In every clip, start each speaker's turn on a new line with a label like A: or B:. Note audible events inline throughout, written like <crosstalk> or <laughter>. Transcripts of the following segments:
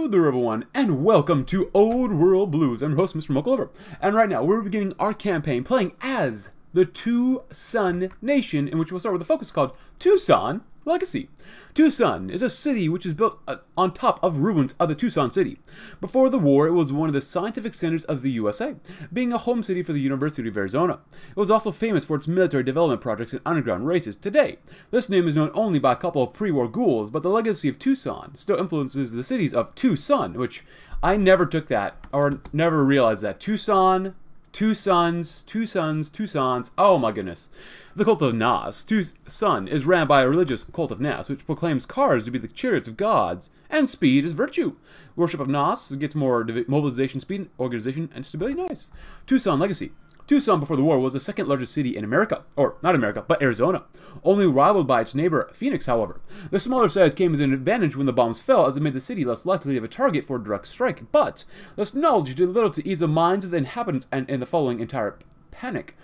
A: Hello there everyone, and welcome to Old World Blues. I'm your host, Mr. Mochalover, and right now we're beginning our campaign playing as the Two Sun Nation, in which we'll start with a focus called Tucson Legacy. Tucson is a city which is built uh, on top of ruins of the Tucson City. Before the war, it was one of the scientific centers of the USA, being a home city for the University of Arizona. It was also famous for its military development projects and underground races. Today, this name is known only by a couple of pre-war ghouls, but the legacy of Tucson still influences the cities of Tucson, which I never took that, or never realized that. Tucson, Two suns, two suns, two suns. Oh my goodness. The cult of Nas, Tucson, is ran by a religious cult of Nas, which proclaims cars to be the chariots of gods, and speed is virtue. Worship of Nas gets more mobilization speed, organization, and stability. Nice. Tucson legacy. Tucson before the war was the second largest city in America, or not America, but Arizona, only rivaled by its neighbor Phoenix, however. The smaller size came as an advantage when the bombs fell, as it made the city less likely of a target for a direct strike, but this knowledge did little to ease the minds of the inhabitants and in the following entire panic.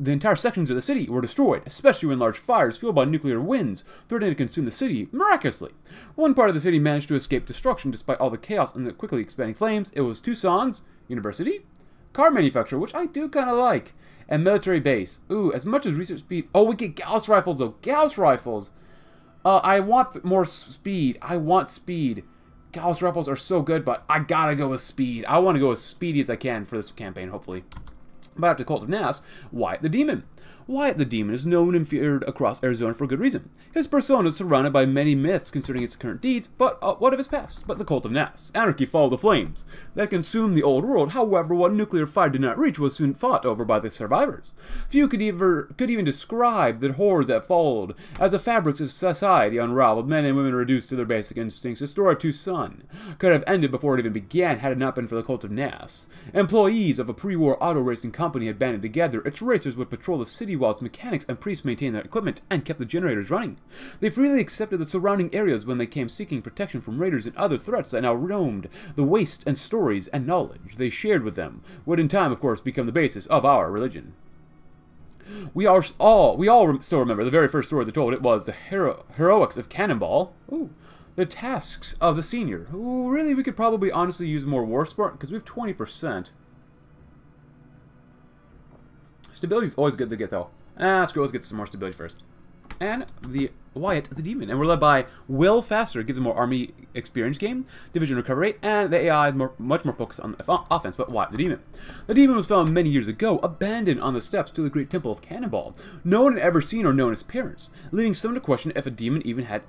A: The entire sections of the city were destroyed, especially when large fires fueled by nuclear winds threatened to consume the city miraculously. One part of the city managed to escape destruction despite all the chaos and the quickly expanding flames. It was Tucson's University, car manufacturer, which I do kind of like, and military base. Ooh, as much as research speed. Oh, we get Gauss rifles though. Gauss rifles. Uh, I want more speed. I want speed. Gauss rifles are so good, but I gotta go with speed. I want to go as speedy as I can for this campaign, hopefully. But after Cult of Nas, why the Demon. Wyatt the Demon is known and feared across Arizona for good reason. His persona is surrounded by many myths concerning his current deeds, but uh, what of his past? But the cult of Nas. Anarchy followed the flames that consumed the old world. However, what nuclear fire did not reach was soon fought over by the survivors. Few could, ever, could even describe the horrors that followed. As the fabrics of society unraveled, men and women reduced to their basic instincts, the story of Tucson could have ended before it even began had it not been for the cult of Nas. Employees of a pre-war auto racing company had banded together. Its racers would patrol the city while its mechanics and priests maintained their equipment and kept the generators running. They freely accepted the surrounding areas when they came seeking protection from raiders and other threats that now roamed. The waste and stories and knowledge they shared with them would in time, of course, become the basis of our religion. We are all we all still remember the very first story they told. It was the hero, heroics of Cannonball. Ooh, the tasks of the senior. Ooh, really, we could probably honestly use more war sport because we have twenty percent. Stability is always good to get though. Ah, screw let's get some more stability first. And the Wyatt the Demon. And we're led by Will Faster. It gives a more army experience game, division recovery rate, and the AI is more, much more focused on offense, but Wyatt the Demon. The Demon was found many years ago, abandoned on the steps to the Great Temple of Cannonball. No one had ever seen or known his parents, leaving some to question if a demon even had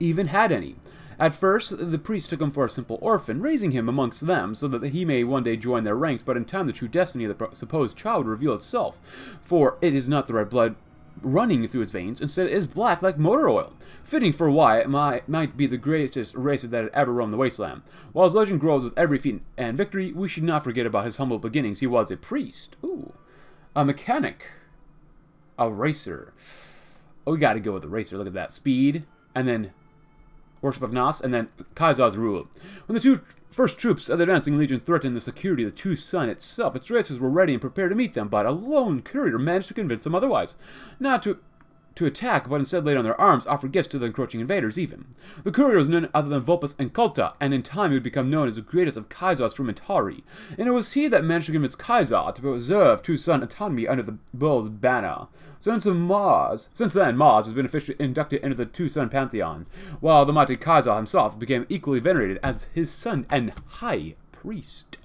A: even had any. At first, the priests took him for a simple orphan, raising him amongst them so that he may one day join their ranks, but in time the true destiny of the supposed child would reveal itself, for it is not the red blood running through his veins, instead it is black like motor oil. Fitting for why it might, might be the greatest racer that had ever roamed the wasteland. While his legend grows with every feat and victory, we should not forget about his humble beginnings. He was a priest. Ooh. A mechanic. A racer. Oh, we gotta go with the racer. Look at that. Speed. And then worship of Nas, and then Kaiser's rule. When the two first troops of the Dancing Legion threatened the security of the Tucson itself, its racers were ready and prepared to meet them, but a lone courier managed to convince them otherwise. Not to to attack, but instead laid on their arms, offered gifts to the encroaching invaders even. The courier was none other than Vulpes Inculta, and in time he would become known as the greatest of Kaiser's Frumentarii. And it was he that managed to convince Kaiser to preserve Tucson autonomy under the Bull's banner. Since Mars, since then, Mars has been officially inducted into the Tucson pantheon, while the mighty Kaiser himself became equally venerated as his son and high priest.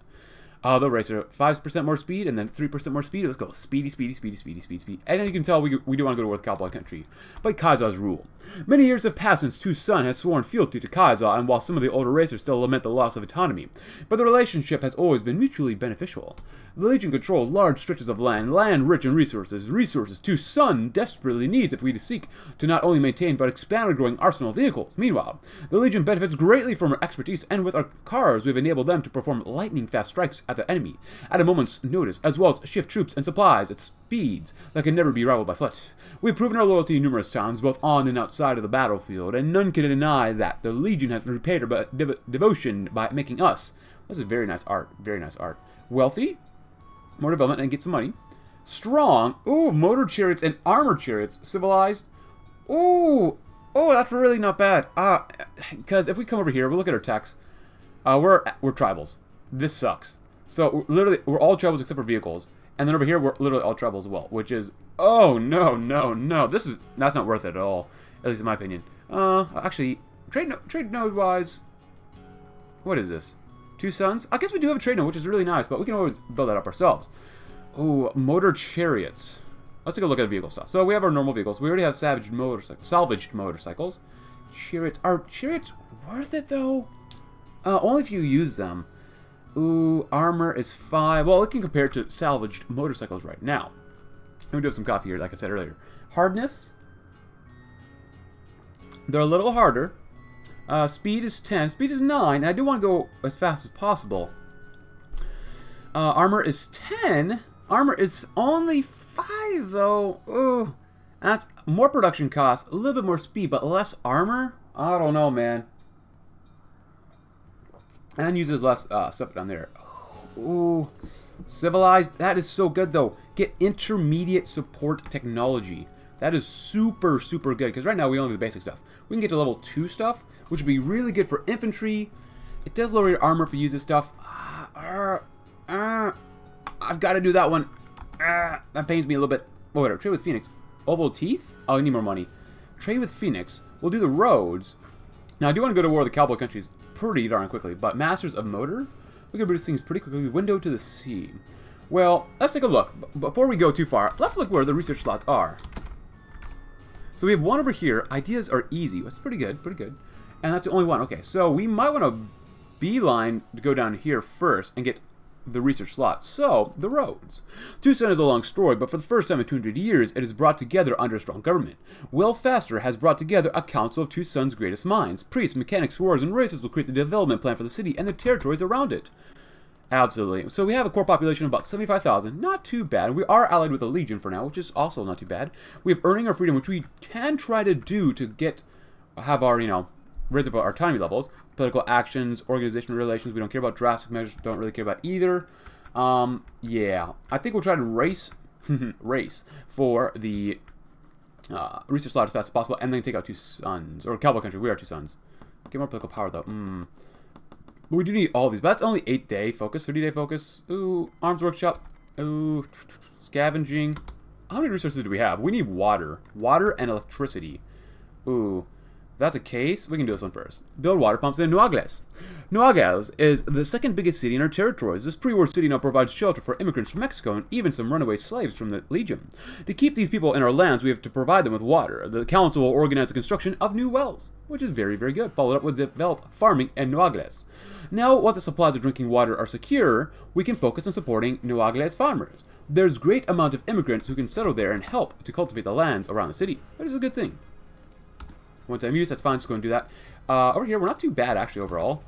A: Uh, the racer, 5% more speed and then 3% more speed. Let's go. Speedy, speedy, speedy, speedy, speedy. And you can tell we, we do want to go to North Cowboy Country. But Kaiser's rule. Many years have passed since Tucson has sworn fealty to Kaiser, and while some of the older racers still lament the loss of autonomy, but the relationship has always been mutually beneficial. The Legion controls large stretches of land, land rich in resources, resources to Sun desperately needs if we seek to not only maintain but expand our growing arsenal of vehicles. Meanwhile, the Legion benefits greatly from our expertise, and with our cars, we've enabled them to perform lightning-fast strikes at the enemy at a moment's notice, as well as shift troops and supplies at speeds that can never be rivaled by foot. We've proven our loyalty numerous times, both on and outside of the battlefield, and none can deny that the Legion has repaid our dev devotion by making us. This is very nice art. Very nice art. Wealthy, more development, and get some money. Strong. Ooh, motor chariots and armor chariots. Civilized. Ooh. Oh, that's really not bad. Ah, uh, because if we come over here, we'll look at our text. Uh, we're we're tribals. This sucks. So literally, we're all tribals except for vehicles. And then over here, we're literally all tribal as well, which is oh no no no. This is that's not worth it at all, at least in my opinion. Uh, actually, trade no, trade node wise, what is this? Two suns? I guess we do have a trade node, which is really nice, but we can always build that up ourselves. Oh, motor chariots. Let's take a look at vehicle stuff. So we have our normal vehicles. We already have salvaged motorcycles. Salvaged motorcycles. Chariots. Are chariots worth it though? Uh, only if you use them. Ooh, armor is 5. Well, we can compare it to salvaged motorcycles right now. we do have some coffee here, like I said earlier. Hardness. They're a little harder. Uh, speed is 10. Speed is 9. I do want to go as fast as possible. Uh, armor is 10. Armor is only 5, though. Ooh. That's more production cost, a little bit more speed, but less armor? I don't know, man. And uses less uh, stuff down there. Ooh. Civilized. That is so good, though. Get intermediate support technology. That is super, super good. Because right now we only do the basic stuff. We can get to level 2 stuff, which would be really good for infantry. It does lower your armor if you use this stuff. Ah, uh, uh, I've got to do that one. Uh, that pains me a little bit. Oh, whatever. Trade with Phoenix. Oval Teeth? Oh, I need more money. Trade with Phoenix. We'll do the roads. Now, I do want to go to war with the cowboy countries pretty darn quickly, but Masters of Motor? We can produce things pretty quickly. Window to the sea. Well, let's take a look. Before we go too far, let's look where the research slots are. So we have one over here. Ideas are easy. That's pretty good, pretty good. And that's the only one. Okay, so we might want to beeline to go down here first and get the research slot. So, the roads. Tucson is a long story, but for the first time in 200 years, it is brought together under a strong government. Will Faster has brought together a council of Tucson's greatest minds. Priests, mechanics, warriors, and racers will create the development plan for the city and the territories around it. Absolutely. So we have a core population of about 75,000. Not too bad. We are allied with a legion for now, which is also not too bad. We have earning our freedom, which we can try to do to get have our, you know, raise up our autonomy levels. Political actions, organizational relations, we don't care about. Drastic measures, don't really care about either. Um, yeah. I think we'll try to race, <laughs> race for the uh, research slot as fast as possible, and then take out two suns. Or Cowboy Country, we are two suns. Get more political power, though. Mm. But we do need all these. But that's only 8-day focus, 30-day focus. Ooh, Arms Workshop. Ooh, scavenging. How many resources do we have? We need water. Water and electricity. Ooh that's a case, we can do this one first. Build water pumps in Nogales. Nogales is the second biggest city in our territories. This pre-war city now provides shelter for immigrants from Mexico and even some runaway slaves from the Legion. To keep these people in our lands, we have to provide them with water. The council will organize the construction of new wells, which is very, very good, followed up with develop farming in Nogales. Now, once the supplies of drinking water are secure, we can focus on supporting Nogales farmers. There's great amount of immigrants who can settle there and help to cultivate the lands around the city. That is a good thing. One-time use, that's fine, just go and do that. Uh, over here, we're not too bad, actually, overall.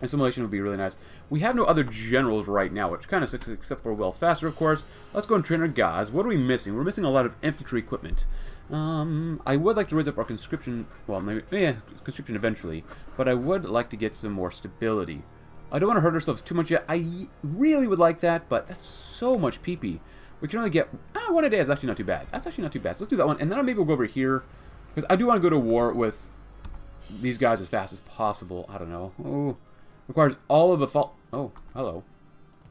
A: Assimilation would be really nice. We have no other generals right now, which kind of sucks, except for Well Faster, of course. Let's go and train our guys. What are we missing? We're missing a lot of infantry equipment. Um, I would like to raise up our conscription, well, maybe, yeah, conscription eventually, but I would like to get some more stability. I don't want to hurt ourselves too much yet. I really would like that, but that's so much PP. We can only get, ah, one a day is actually not too bad. That's actually not too bad. So let's do that one, and then maybe we'll go over here because I do want to go to war with these guys as fast as possible. I don't know. Oh, requires all of the fault. Oh, hello.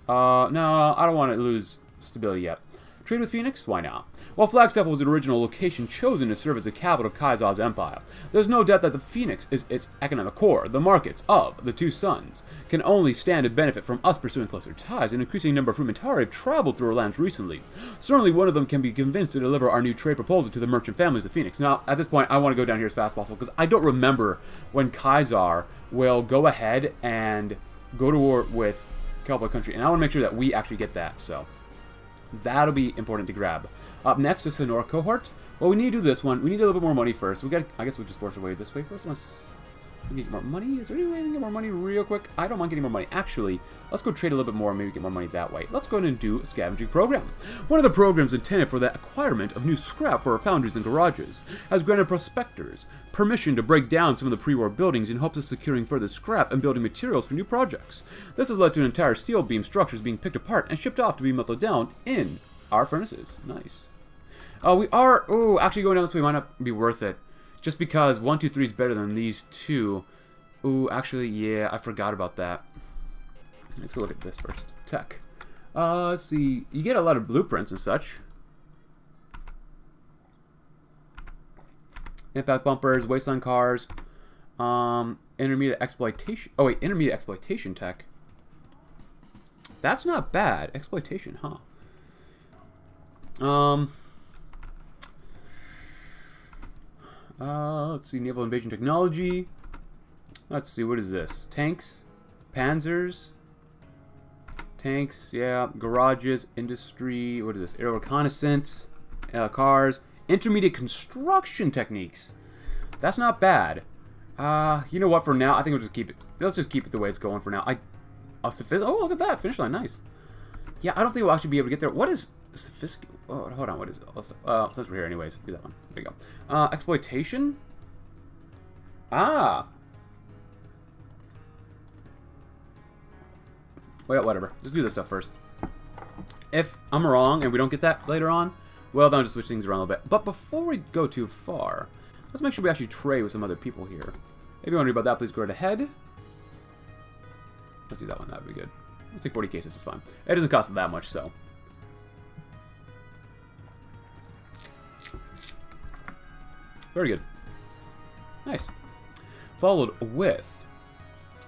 A: Uh, no, I don't want to lose stability yet. Trade with Phoenix? Why not? While Flagstaff was the original location chosen to serve as the capital of Kaiser's empire, there's no doubt that the Phoenix is its economic core. The markets of the two suns can only stand to benefit from us pursuing closer ties. An increasing number of Frumentarii have traveled through our lands recently. Certainly one of them can be convinced to deliver our new trade proposal to the merchant families of Phoenix. Now, at this point, I want to go down here as fast as possible, because I don't remember when Kaiser will go ahead and go to war with Cowboy Country, and I want to make sure that we actually get that, so that'll be important to grab. Up next is Sonora Cohort. Well, we need to do this one. We need a little bit more money first. We got. I guess we'll just force our way this way first. Unless we need more money. Is there any way we can get more money real quick? I don't mind getting more money. Actually, let's go trade a little bit more and maybe get more money that way. Let's go ahead and do a scavenging program. One of the programs intended for the acquirement of new scrap for our foundries and garages has granted prospectors permission to break down some of the pre-war buildings in hopes of securing further scrap and building materials for new projects. This has led to an entire steel beam structures being picked apart and shipped off to be melted down in our furnaces. Nice. Oh, we are... Oh, actually going down this way might not be worth it. Just because 1, 2, 3 is better than these two. Ooh, actually, yeah, I forgot about that. Let's go look at this first. Tech. Uh, let's see. You get a lot of blueprints and such. Impact bumpers, wasteland cars, um, intermediate exploitation. Oh wait, intermediate exploitation tech. That's not bad. Exploitation, huh? Um. Uh, let's see, naval invasion technology. Let's see, what is this? Tanks, panzers, tanks, yeah, garages, industry, what is this? Air reconnaissance, uh, cars, intermediate construction techniques. That's not bad. Uh, you know what? For now, I think we'll just keep it. Let's just keep it the way it's going for now. I, I'll. Oh, look at that finish line, nice. Yeah, I don't think we'll actually be able to get there. What is sophistic? Oh, hold on. What is it? Also, uh, since we're here, anyways, do that one. There you go. Uh, exploitation. Ah. Well, whatever. Just do this stuff first. If I'm wrong and we don't get that later on, well, then I'll just switch things around a little bit. But before we go too far, let's make sure we actually trade with some other people here. If you want to read about that, please go right ahead. Let's do that one. That would be good. Let's take 40 cases. It's fine. It doesn't cost that much, so. Very good. Nice. Followed with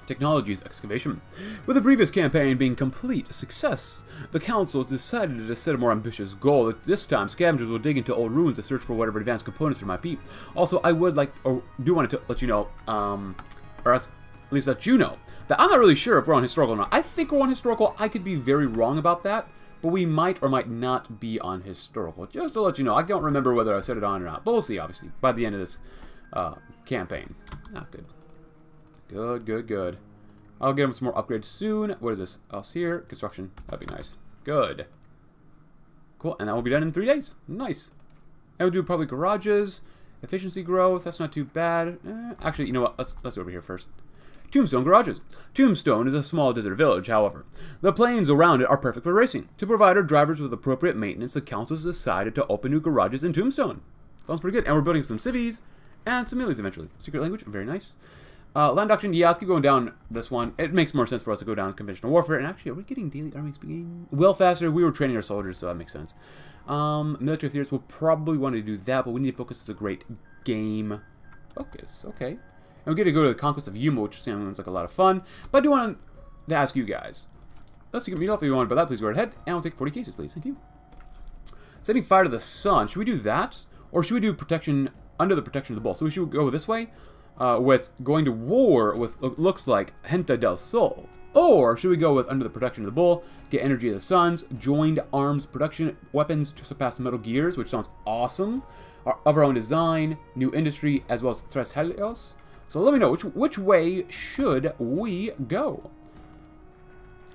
A: Technologies excavation. With the previous campaign being complete success, the Council has decided to set a more ambitious goal. This time, scavengers will dig into old ruins to search for whatever advanced components there might be. Also, I would like, or do want to let you know, um, or at least let you know, that I'm not really sure if we're on historical or not. I think we're on historical. I could be very wrong about that, but we might or might not be on historical. Just to let you know, I don't remember whether I said it on or not, but we'll see, obviously, by the end of this uh, campaign. Not good. Good, good, good. I'll get him some more upgrades soon. What is this else here? Construction. That'd be nice. Good. Cool. And that will be done in three days. Nice. And we'll do probably garages. Efficiency growth. That's not too bad. Eh, actually, you know what? Let's, let's do over here first. Tombstone Garages. Tombstone is a small desert village, however. The plains around it are perfect for racing. To provide our drivers with appropriate maintenance, the council has decided to open new garages in Tombstone. Sounds pretty good. And we're building some cities and some millies eventually. Secret language, very nice. Uh, land auction, yeah, let's keep going down this one. It makes more sense for us to go down conventional warfare. And actually, are we getting daily army speaking? Well faster. We were training our soldiers, so that makes sense. Um, military theaters, we'll probably want to do that, but we need to focus as a great game. Focus, okay. We get to go to the Conquest of Yuma, which sounds like a lot of fun. But I do want to ask you guys. Let's see, me off if you want about that, please go ahead. And we'll take 40 cases, please. Thank you. Setting fire to the sun. Should we do that? Or should we do protection under the protection of the bull? So we should go this way uh, with going to war with looks like Gente del Sol? Or should we go with Under the Protection of the Bull, get Energy of the Suns, Joined Arms Production Weapons to surpass Metal Gears, which sounds awesome, our, of our own design, New Industry, as well as Tres Helios? So let me know, which, which way should we go?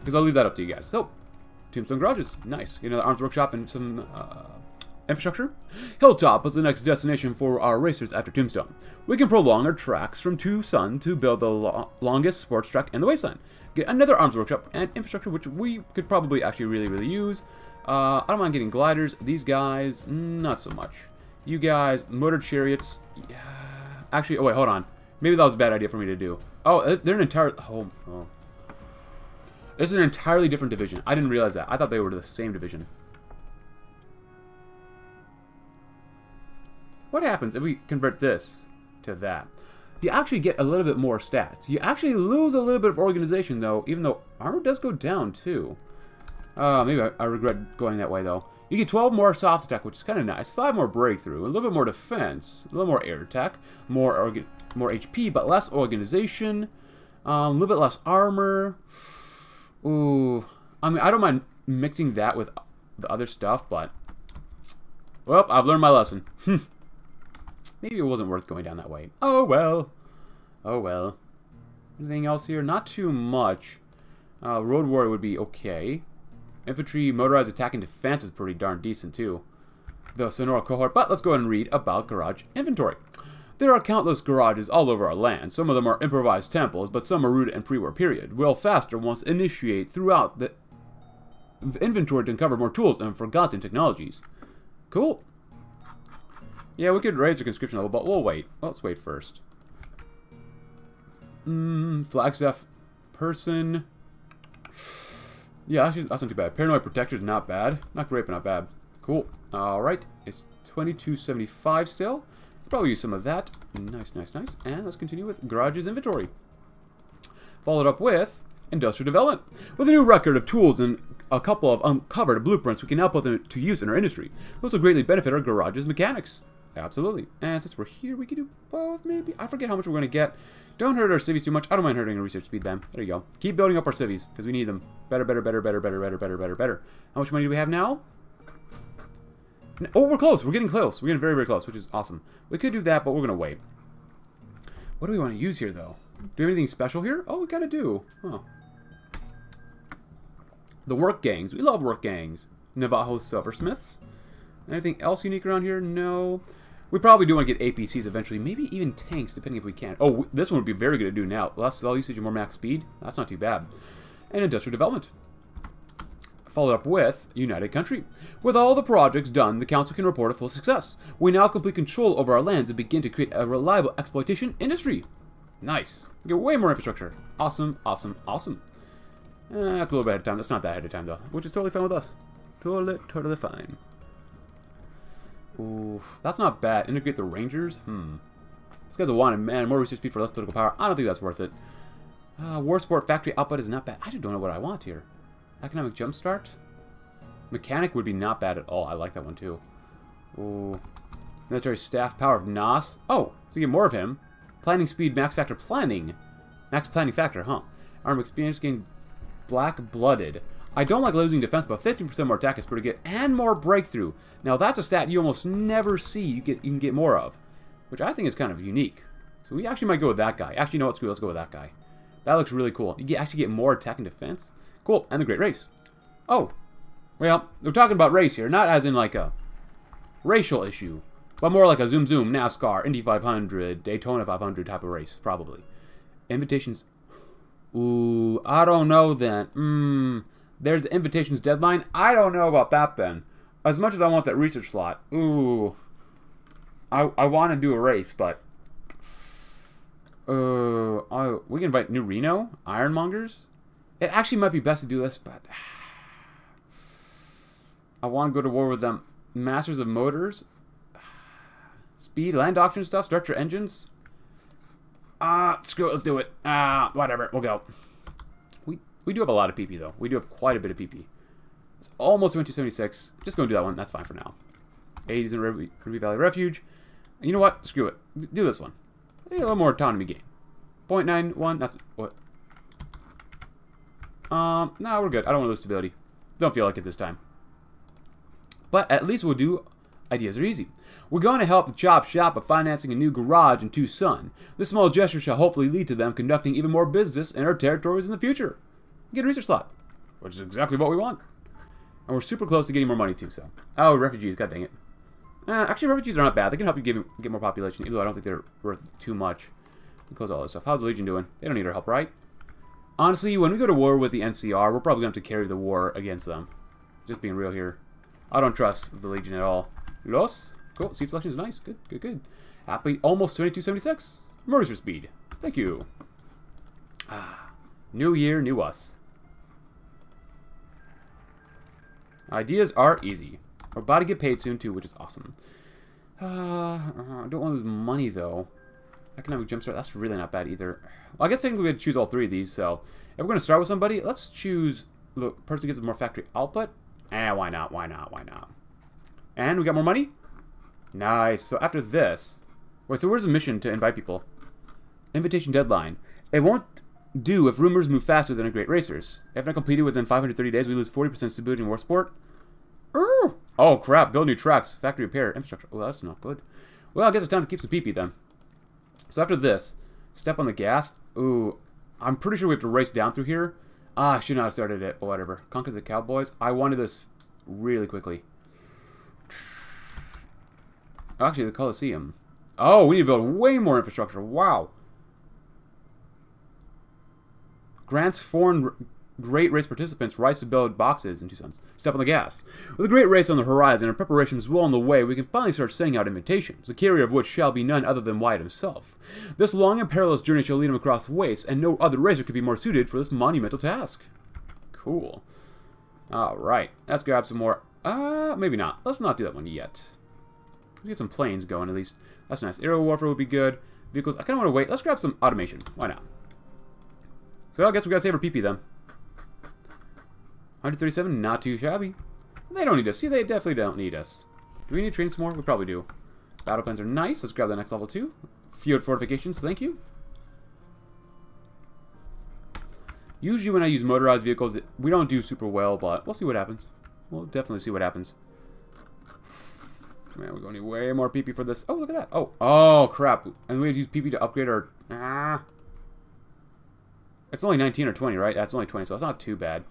A: Because I'll leave that up to you guys. So, Tombstone Garages, nice. You know, the Arms Workshop and some uh, infrastructure? Hilltop is the next destination for our racers after Tombstone. We can prolong our tracks from Tucson to build the lo longest sports track in the wasteland. Get another arms workshop and infrastructure, which we could probably actually really, really use. Uh, I don't mind getting gliders. These guys, not so much. You guys, motor chariots. Yeah. Actually, oh wait, hold on. Maybe that was a bad idea for me to do. Oh, uh, they're an entire... Oh, oh. is an entirely different division. I didn't realize that. I thought they were the same division. What happens if we convert this to that? You actually get a little bit more stats. You actually lose a little bit of organization, though, even though armor does go down, too. Uh, maybe I, I regret going that way, though. You get 12 more soft attack, which is kind of nice. 5 more breakthrough, a little bit more defense, a little more air attack, more more HP, but less organization, um, a little bit less armor. Ooh, I mean, I don't mind mixing that with the other stuff, but... Well, I've learned my lesson. <laughs> Maybe it wasn't worth going down that way. Oh well. Oh well. Anything else here? Not too much. Uh, Road Warrior would be okay. Infantry, motorized attack, and defense is pretty darn decent too. The Sonora cohort, but let's go ahead and read about garage inventory. There are countless garages all over our land. Some of them are improvised temples, but some are rooted in pre-war period. Will Faster to initiate throughout the inventory to uncover more tools and forgotten technologies. Cool. Yeah, we could raise the conscription level, but we'll wait. Let's wait first. Mm, Flagstaff person. Yeah, actually, that's not too bad. Paranoid Protector is not bad. Not great, but not bad. Cool. Alright, it's 2275 still. Probably use some of that. Nice, nice, nice. And let's continue with Garage's inventory. Followed up with Industrial Development. With a new record of tools and a couple of uncovered blueprints we can now put them to use in our industry. This will greatly benefit our garage's mechanics. Absolutely. And since we're here, we can do both, maybe? I forget how much we're going to get. Don't hurt our civies too much. I don't mind hurting our research speed then. There you go. Keep building up our civies, because we need them. Better, better, better, better, better, better, better, better, better. How much money do we have now? Oh, we're close. We're getting close. We're getting very, very close, which is awesome. We could do that, but we're going to wait. What do we want to use here, though? Do we have anything special here? Oh, we kind of do. Huh. The work gangs. We love work gangs. Navajo silversmiths. Anything else unique around here? No. We probably do want to get APCs eventually. Maybe even tanks, depending if we can. Oh, this one would be very good to do now. Less cell usage and more max speed. That's not too bad. And industrial development followed up with United Country. With all the projects done, the Council can report a full success. We now have complete control over our lands and begin to create a reliable exploitation industry. Nice. Get way more infrastructure. Awesome, awesome, awesome. Eh, that's a little bit ahead of time. That's not that ahead of time, though, which is totally fine with us. Totally, totally fine. Ooh, that's not bad. Integrate the Rangers? Hmm. This guy's a wanted man. More research speed for less political power. I don't think that's worth it. Uh, war sport factory output is not bad. I just don't know what I want here. Economic Jumpstart? Mechanic would be not bad at all. I like that one too. Ooh. Military Staff Power of Nos. Oh, so you get more of him. Planning Speed, Max Factor Planning. Max Planning Factor, huh? Arm Experience gain Black Blooded. I don't like losing defense, but 15% more attack is pretty good. And more Breakthrough. Now that's a stat you almost never see you get you can get more of. Which I think is kind of unique. So we actually might go with that guy. Actually, know what? Screw Let's go with that guy. That looks really cool. You actually get more attack and defense. Cool, and the Great Race. Oh, well, we're talking about race here, not as in like a racial issue, but more like a Zoom Zoom, NASCAR, Indy 500, Daytona 500 type of race, probably. Invitations. Ooh, I don't know then. Mmm, there's the invitations deadline. I don't know about that then. As much as I want that research slot, ooh, I, I want to do a race, but uh, I, we can invite New Reno, Ironmongers. It actually might be best to do this, but <sighs> I want to go to war with them. Masters of Motors, <sighs> Speed, Land Doctrine stuff, Structure Engines. Ah, uh, screw it, let's do it. Ah, uh, whatever, we'll go. We we do have a lot of PP though. We do have quite a bit of PP. It's almost 2276. Just gonna do that one. That's fine for now. 80s in Ruby, Ruby Valley Refuge. You know what? Screw it. Do this one. A little more autonomy gain. 0.91. That's what um, no, we're good. I don't want to lose stability. Don't feel like it this time. But at least we'll do Ideas are easy. We're going to help the Chop Shop by financing a new garage in Tucson. This small gesture shall hopefully lead to them conducting even more business in our territories in the future. Get a research slot, which is exactly what we want. And we're super close to getting more money too, so. Oh, refugees, god dang it. Uh, actually, refugees are not bad. They can help you give, get more population, even though I don't think they're worth too much. Close all this stuff. How's the Legion doing? They don't need our help, right? Honestly, when we go to war with the NCR, we're probably going to have to carry the war against them. Just being real here. I don't trust the Legion at all. Los? Cool. Seat selection is nice. Good, good, good. Happy. Almost 2276. Murders for speed. Thank you. Ah. New year, new us. Ideas are easy. We're about to get paid soon, too, which is awesome. Uh, I don't want to lose money, though. Economic Jumpstart, that's really not bad either. Well, I guess technically we could choose all three of these, so... If we're going to start with somebody, let's choose the person who gets more factory output. Eh, why not, why not, why not? And we got more money? Nice. So after this... Wait, so where's the mission to invite people? Invitation deadline. It won't do if rumors move faster than a great racers. If not completed within 530 days, we lose 40% stability in war sport. Oh, crap. Build new tracks. Factory repair. Infrastructure. Oh, that's not good. Well, I guess it's time to keep some PP then. So after this, step on the gas. Ooh, I'm pretty sure we have to race down through here. Ah, I should not have started it, but whatever. Conquer the Cowboys. I wanted this really quickly. Actually, the Coliseum. Oh, we need to build way more infrastructure. Wow. Grants foreign great race participants rise to build boxes in Tucson. Step on the gas. With a great race on the horizon and preparations well on the way, we can finally start sending out invitations, the carrier of which shall be none other than Wyatt himself. This long and perilous journey shall lead him across wastes, and no other racer could be more suited for this monumental task. Cool. Alright, let's grab some more. Uh, maybe not. Let's not do that one yet. Let's get some planes going, at least. That's nice. Aerial warfare would be good. Vehicles, I kind of want to wait. Let's grab some automation. Why not? So I guess we gotta save our PP then. 137, not too shabby. They don't need us. See, they definitely don't need us. Do we need to train some more? We probably do. Battle plans are nice. Let's grab the next level too. Field fortifications, thank you. Usually when I use motorized vehicles, we don't do super well, but we'll see what happens. We'll definitely see what happens. Man, we're going to need way more PP for this. Oh, look at that. Oh, oh, crap. And we have to use PP to upgrade our... Ah. It's only 19 or 20, right? That's only 20, so it's not too bad.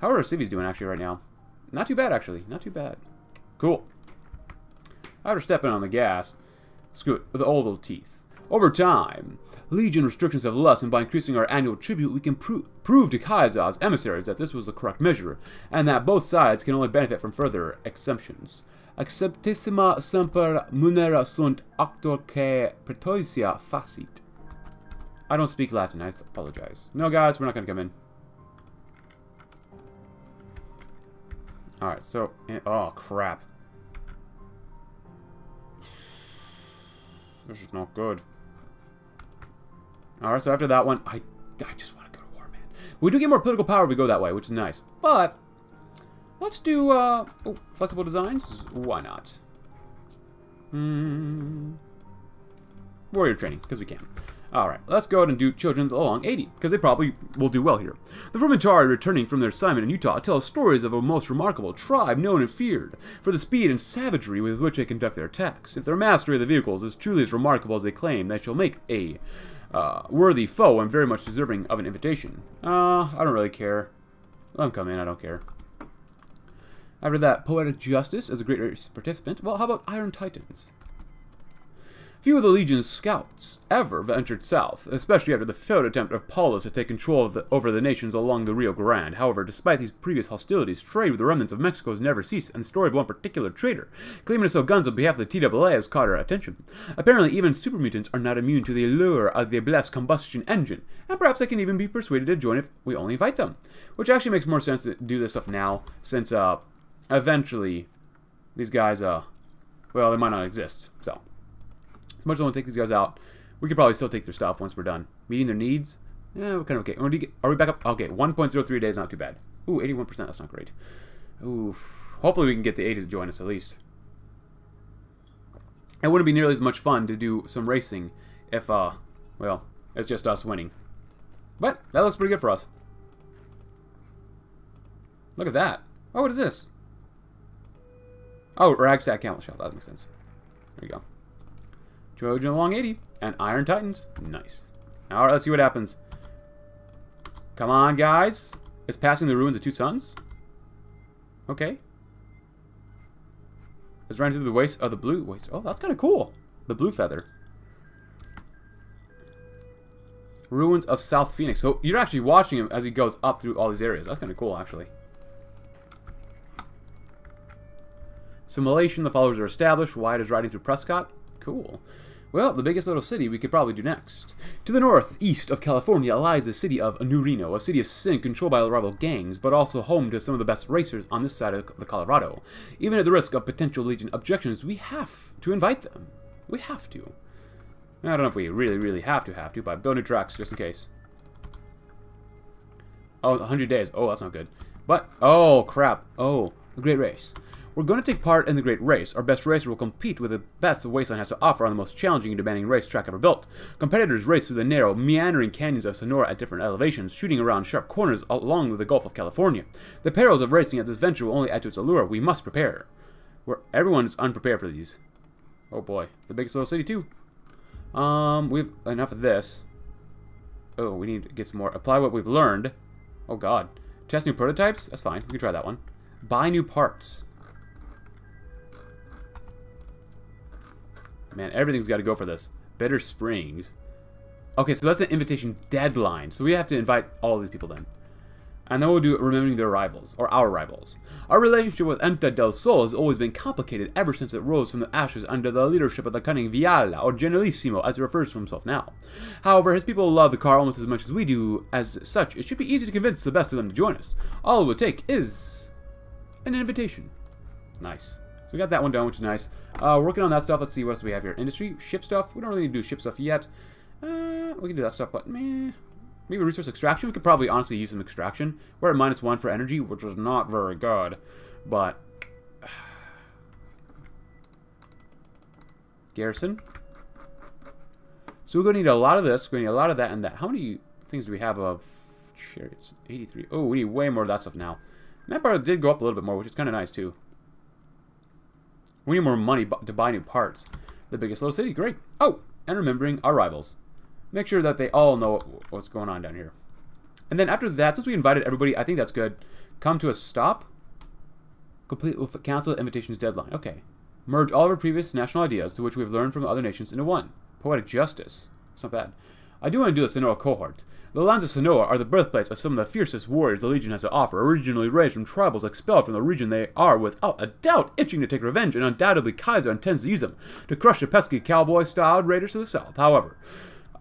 A: How are cities doing, actually, right now? Not too bad, actually. Not too bad. Cool. After stepping on the gas, screw it, with the old teeth. Over time, Legion restrictions have lessened by increasing our annual tribute. We can pro prove to Kaiser's emissaries that this was the correct measure, and that both sides can only benefit from further exemptions. Acceptissima semper munera sunt actor que pretoisia facit. I don't speak Latin, I apologize. No, guys, we're not going to come in. Alright, so... Eh, oh, crap. This is not good. Alright, so after that one, I, I just want to go to war, man. We do get more political power if we go that way, which is nice. But, let's do, uh, oh, flexible designs? Why not? Hmm. Warrior training, because we can. Alright, let's go ahead and do Children along 80, because they probably will do well here. The Frumentarii, returning from their assignment in Utah, tell stories of a most remarkable tribe known and feared for the speed and savagery with which they conduct their attacks. If their mastery of the vehicles is truly as remarkable as they claim, they shall make a uh, worthy foe and very much deserving of an invitation. Uh, I don't really care. Let them come in, I don't care. After that, Poetic Justice as a great participant. Well, how about Iron Titans? Few of the Legion's scouts ever ventured south, especially after the failed attempt of Paulus to take control the, over the nations along the Rio Grande. However, despite these previous hostilities, trade with the remnants of Mexico has never ceased, and the story of one particular trader, claiming to sell guns on behalf of the TWA, has caught our attention. Apparently, even super mutants are not immune to the allure of the blessed combustion engine, and perhaps they can even be persuaded to join if we only invite them. Which actually makes more sense to do this stuff now, since, uh, eventually, these guys, uh, well, they might not exist, so much as I want to take these guys out, we could probably still take their stuff once we're done. Meeting their needs? Yeah, we're kind of okay. Are we back up? Okay, 1.03 days, not too bad. Ooh, 81%, that's not great. Ooh, hopefully we can get the 80s to join us at least. It wouldn't be nearly as much fun to do some racing if, uh, well, it's just us winning. But, that looks pretty good for us. Look at that. Oh, what is this? Oh, Ragtag Camel Shell. That makes sense. There you go. Trojan along 80. And Iron Titans. Nice. Alright, let's see what happens. Come on, guys. It's passing the ruins of two suns. Okay. It's running through the waste of the blue waste. Oh, that's kind of cool. The blue feather. Ruins of South Phoenix. So you're actually watching him as he goes up through all these areas. That's kind of cool, actually. Simulation. The followers are established. Wyatt is riding through Prescott. Cool. Well, the biggest little city we could probably do next. To the northeast of California lies the city of Reno, a city of sin controlled by rival gangs, but also home to some of the best racers on this side of the Colorado. Even at the risk of potential Legion objections, we have to invite them. We have to. I don't know if we really, really have to have to, but build new tracks just in case. Oh, 100 days. Oh, that's not good. But, oh, crap. Oh, great race. We're going to take part in the Great Race. Our best racer will compete with the best the Wasteland has to offer on the most challenging and demanding racetrack ever built. Competitors race through the narrow, meandering canyons of Sonora at different elevations, shooting around sharp corners along the Gulf of California. The perils of racing at this venture will only add to its allure. We must prepare. Where everyone is unprepared for these. Oh boy, the biggest little city too. Um, we've enough of this. Oh, we need to get some more. Apply what we've learned. Oh god. Test new prototypes? That's fine. We can try that one. Buy new parts. Man, everything's got to go for this. Bitter Springs. Okay, so that's an invitation deadline. So we have to invite all of these people then. And then we'll do remembering their rivals, or our rivals. Our relationship with Ente del Sol has always been complicated ever since it rose from the ashes under the leadership of the cunning Viala, or Generalissimo, as he refers to himself now. However, his people love the car almost as much as we do. As such, it should be easy to convince the best of them to join us. All it would take is an invitation. Nice. So we got that one done, which is nice. Uh, working on that stuff. Let's see what else we have here. Industry, ship stuff. We don't really need to do ship stuff yet. Uh, we can do that stuff, but meh. Maybe resource extraction. We could probably honestly use some extraction. We're at minus one for energy, which was not very good. But... <sighs> Garrison. So we're going to need a lot of this. We're going to need a lot of that and that. How many things do we have of chariots? 83. Oh, we need way more of that stuff now. Manpower did go up a little bit more, which is kind of nice, too. We need more money to buy new parts. The biggest little city, great. Oh, and remembering our rivals. Make sure that they all know what's going on down here. And then after that, since we invited everybody, I think that's good. Come to a stop. Complete with cancel invitations deadline. Okay. Merge all of our previous national ideas, to which we have learned from other nations, into one. Poetic justice. It's not bad. I do want to do the Sonora cohort. The lands of Sonora are the birthplace of some of the fiercest warriors the Legion has to offer. Originally raised from tribals expelled from the region, they are without a doubt itching to take revenge, and undoubtedly Kaiser intends to use them to crush the pesky cowboy-styled raiders to the south. However,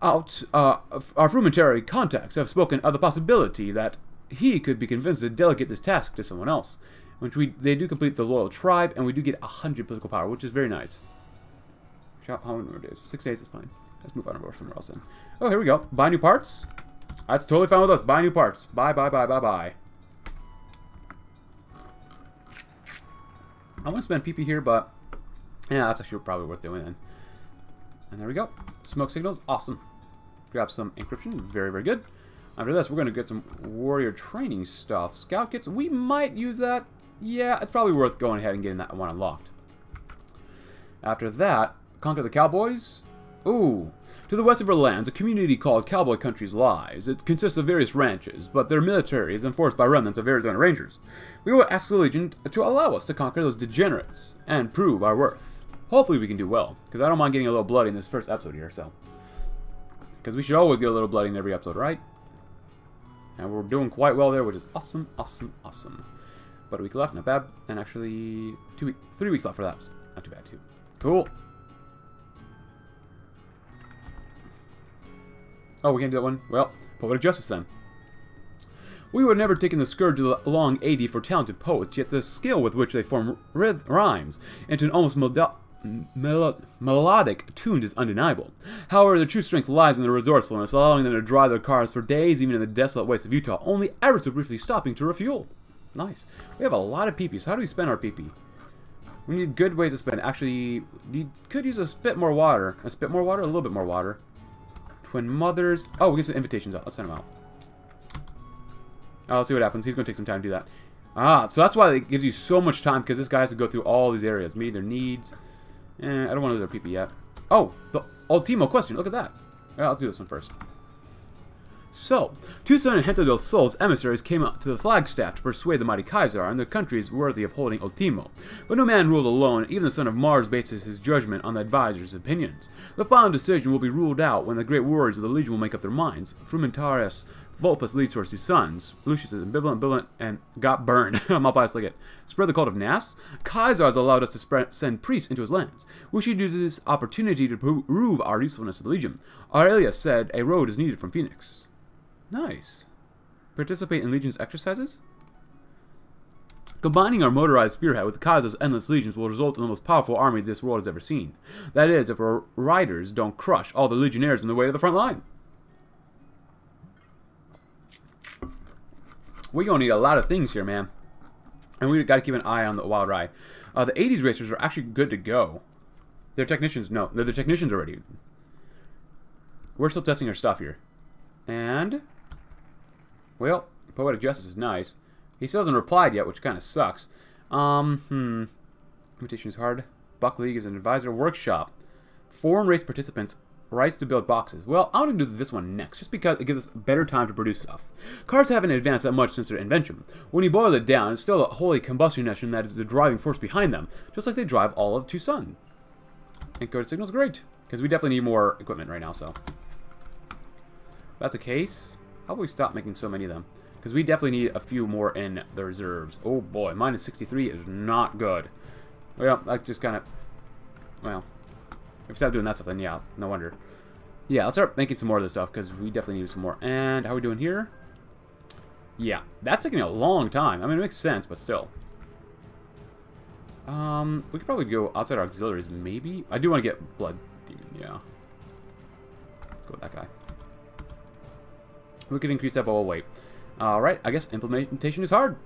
A: out, uh, our frumentary contacts have spoken of the possibility that he could be convinced to delegate this task to someone else. Which we they do complete the loyal tribe, and we do get hundred political power, which is very nice. How many more days? Six days is fine. Let's move on over somewhere else then. Oh, here we go. Buy new parts. That's totally fine with us. Buy new parts. Bye, bye, bye, bye, bye. I want to spend PP here, but yeah, that's actually probably worth doing then. And there we go. Smoke signals. Awesome. Grab some encryption. Very, very good. After this, we're going to get some warrior training stuff. Scout kits. We might use that. Yeah, it's probably worth going ahead and getting that one unlocked. After that, conquer the cowboys. Ooh. To the west of our lands, a community called Cowboy Countries lies. It consists of various ranches, but their military is enforced by remnants of Arizona Rangers. We will ask the Legion to allow us to conquer those degenerates and prove our worth. Hopefully we can do well, because I don't mind getting a little bloody in this first episode here, so. Because we should always get a little bloody in every episode, right? And we're doing quite well there, which is awesome, awesome, awesome. But a week left, not bad. And actually, two week, three weeks left for that. Not too bad, too. Cool. Oh, we can't do that one? Well, poetic justice then. We would never taken the scourge of the long 80 for talented poets, yet the skill with which they form rhymes into an almost melo melodic tune is undeniable. However, their true strength lies in their resourcefulness, allowing them to drive their cars for days, even in the desolate wastes of Utah, only ever so briefly stopping to refuel. Nice. We have a lot of PP, how do we spend our PP? We need good ways to spend. Actually, we could use a bit more water. A bit more water, a little bit more water. Twin Mothers. Oh, we get some invitations out. Let's send them out. Oh, let's see what happens. He's going to take some time to do that. Ah, so that's why it gives you so much time, because this guy has to go through all these areas. Meet their needs. Eh, I don't want to do their PP yet. Oh, the Ultimo question. Look at that. Well, let's do this one first. So, Tucson and Gente del Sol's emissaries came to the Flagstaff to persuade the mighty Kaiser and their countries worthy of holding Ultimo. But no man rules alone, even the son of Mars bases his judgment on the advisor's opinions. The final decision will be ruled out when the great warriors of the Legion will make up their minds. Frumentaris Vulpes leads towards two suns. Lucius is ambivalent, ambivalent, and got burned. Up like it. Spread the cult of Nas. Kaiser has allowed us to spread, send priests into his lands. We should use this opportunity to prove our usefulness to the Legion. Aurelius said a road is needed from Phoenix. Nice. Participate in Legion's exercises? Combining our motorized spearhead with Kaiser's endless legions will result in the most powerful army this world has ever seen. That is, if our riders don't crush all the legionnaires on the way to the front line. We're going to need a lot of things here, man. And we got to keep an eye on the wild ride. Uh, the 80s racers are actually good to go. They're technicians. No, they're the technicians already. We're still testing our stuff here. And well, Poetic Justice is nice. He still hasn't replied yet, which kind of sucks. Um, hmm. Invitation is hard. Buck League is an advisor workshop. Foreign race participants rights to build boxes. Well, I'm to do this one next, just because it gives us better time to produce stuff. Cars haven't advanced that much since their invention. When you boil it down, it's still the holy combustion engine that is the driving force behind them, just like they drive all of Tucson. Encoded signal's great, because we definitely need more equipment right now, so. That's the case, how about we stop making so many of them? Because we definitely need a few more in the reserves. Oh boy, minus 63 is not good. Well, I just kind of... Well, if we stop doing that stuff, then yeah, no wonder. Yeah, let's start making some more of this stuff, because we definitely need some more. And how are we doing here? Yeah, that's taking a long time. I mean, it makes sense, but still. Um, we could probably go outside our auxiliaries, maybe? I do want to get Blood Demon, yeah. Let's go with that guy. We could increase that, but we'll wait. Alright, I guess implementation is hard.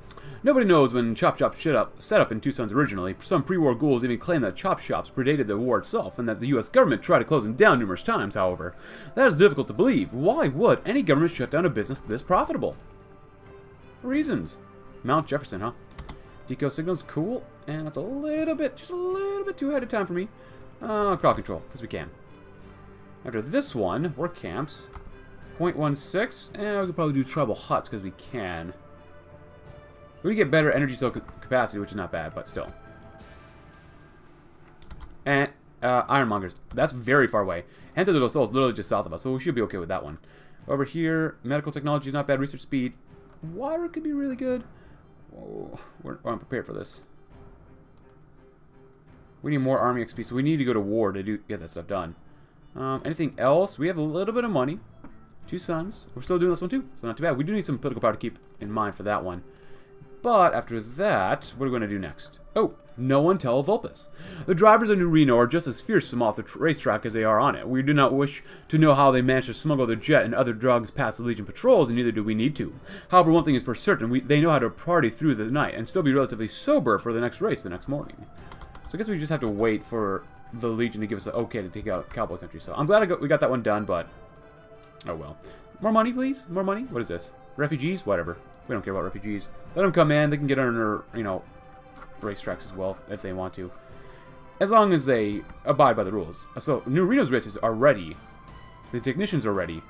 A: Nobody knows when Chop Shop shut up, set up in Two Suns originally. Some pre-war ghouls even claim that Chop Shops predated the war itself, and that the US government tried to close them down numerous times, however. That is difficult to believe. Why would any government shut down a business this profitable? Reasons. Mount Jefferson, huh? Deco signals, cool. And that's a little bit, just a little bit too ahead of time for me. Uh, crowd control, because we can. After this one, work camps. 0.16, and we could probably do trouble huts, because we can. We get better energy cell capacity, which is not bad, but still. And uh, Ironmongers. That's very far away. Gente del Sol is literally just south of us, so we should be okay with that one. Over here, medical technology is not bad. Research speed. Water could be really good. Whoa, we're, we're unprepared for this. We need more army XP, so we need to go to war to do get that stuff done. Um, anything else? We have a little bit of money. Two Suns. We're still doing this one too, so not too bad. We do need some political power to keep in mind for that one. But after that, what are we going to do next? Oh, no one tell Vulpes. The drivers of New Reno are just as fearsome off the racetrack as they are on it. We do not wish to know how they managed to smuggle their jet and other drugs past the Legion patrols, and neither do we need to. However, one thing is for certain, we, they know how to party through the night and still be relatively sober for the next race the next morning. So I guess we just have to wait for the Legion to give us an okay to take out Cowboy Country. So I'm glad got, we got that one done, but... Oh well. More money, please? More money? What is this? Refugees? Whatever. We don't care about refugees. Let them come in. They can get their, you know, racetracks as well if they want to. As long as they abide by the rules. So, New Reno's races are ready. The technicians are ready.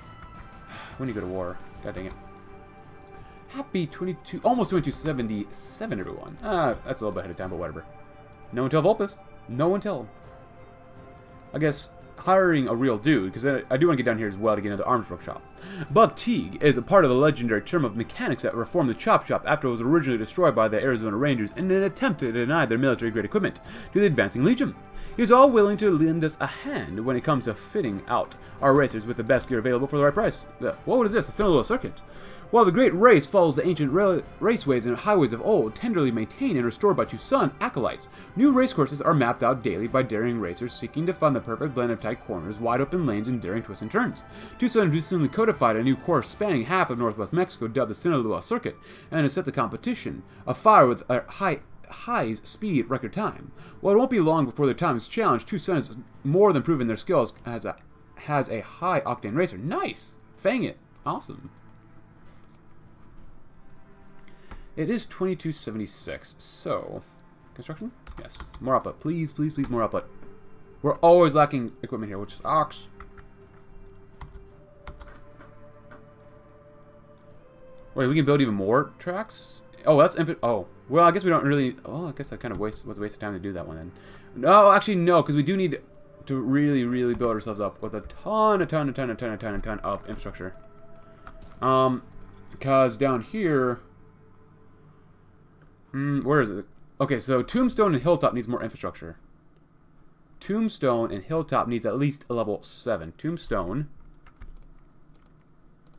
A: <sighs> When do you go to war. God dang it. Happy 22, almost 2277, everyone. Ah, that's a little bit ahead of time, but whatever. No one tell Vulpes. No one tell. I guess hiring a real dude, because I, do want to get down here as well to get into the arms workshop. Buck Teague is a part of the legendary term of mechanics that reformed the chop shop after it was originally destroyed by the Arizona Rangers in an attempt to deny their military-grade equipment to the advancing Legion. He is all willing to lend us a hand when it comes to fitting out our racers with the best gear available for the right price. Uh, what is this? A Sinaloa circuit. While the great race follows the ancient raceways and highways of old, tenderly maintained and restored by Tucson acolytes, new racecourses are mapped out daily by daring racers seeking to find the perfect blend of tight corners, wide open lanes, and daring twists and turns. Tucson recently codified a new course spanning half of northwest Mexico dubbed the Sinaloa Circuit, and has set the competition afire with a high highs speed record time. While it won't be long before their time is challenged, Tucson has more than proven their skills as a has a high octane racer. Nice! Fang it. Awesome. It is 2276, so... Construction? Yes. More output. Please, please, please, more output. We're always lacking equipment here, which is ox. Wait, we can build even more tracks? Oh, that's infinite. Oh, well, I guess we don't really... Oh, I guess that kind of waste was a waste of time to do that one then. No, actually, no, because we do need to really, really build ourselves up with a ton, a ton, a ton, a ton, a ton, a ton of infrastructure. Um, because down here... Hmm, where is it? Okay, so Tombstone and Hilltop needs more infrastructure. Tombstone and Hilltop needs at least a level 7. Tombstone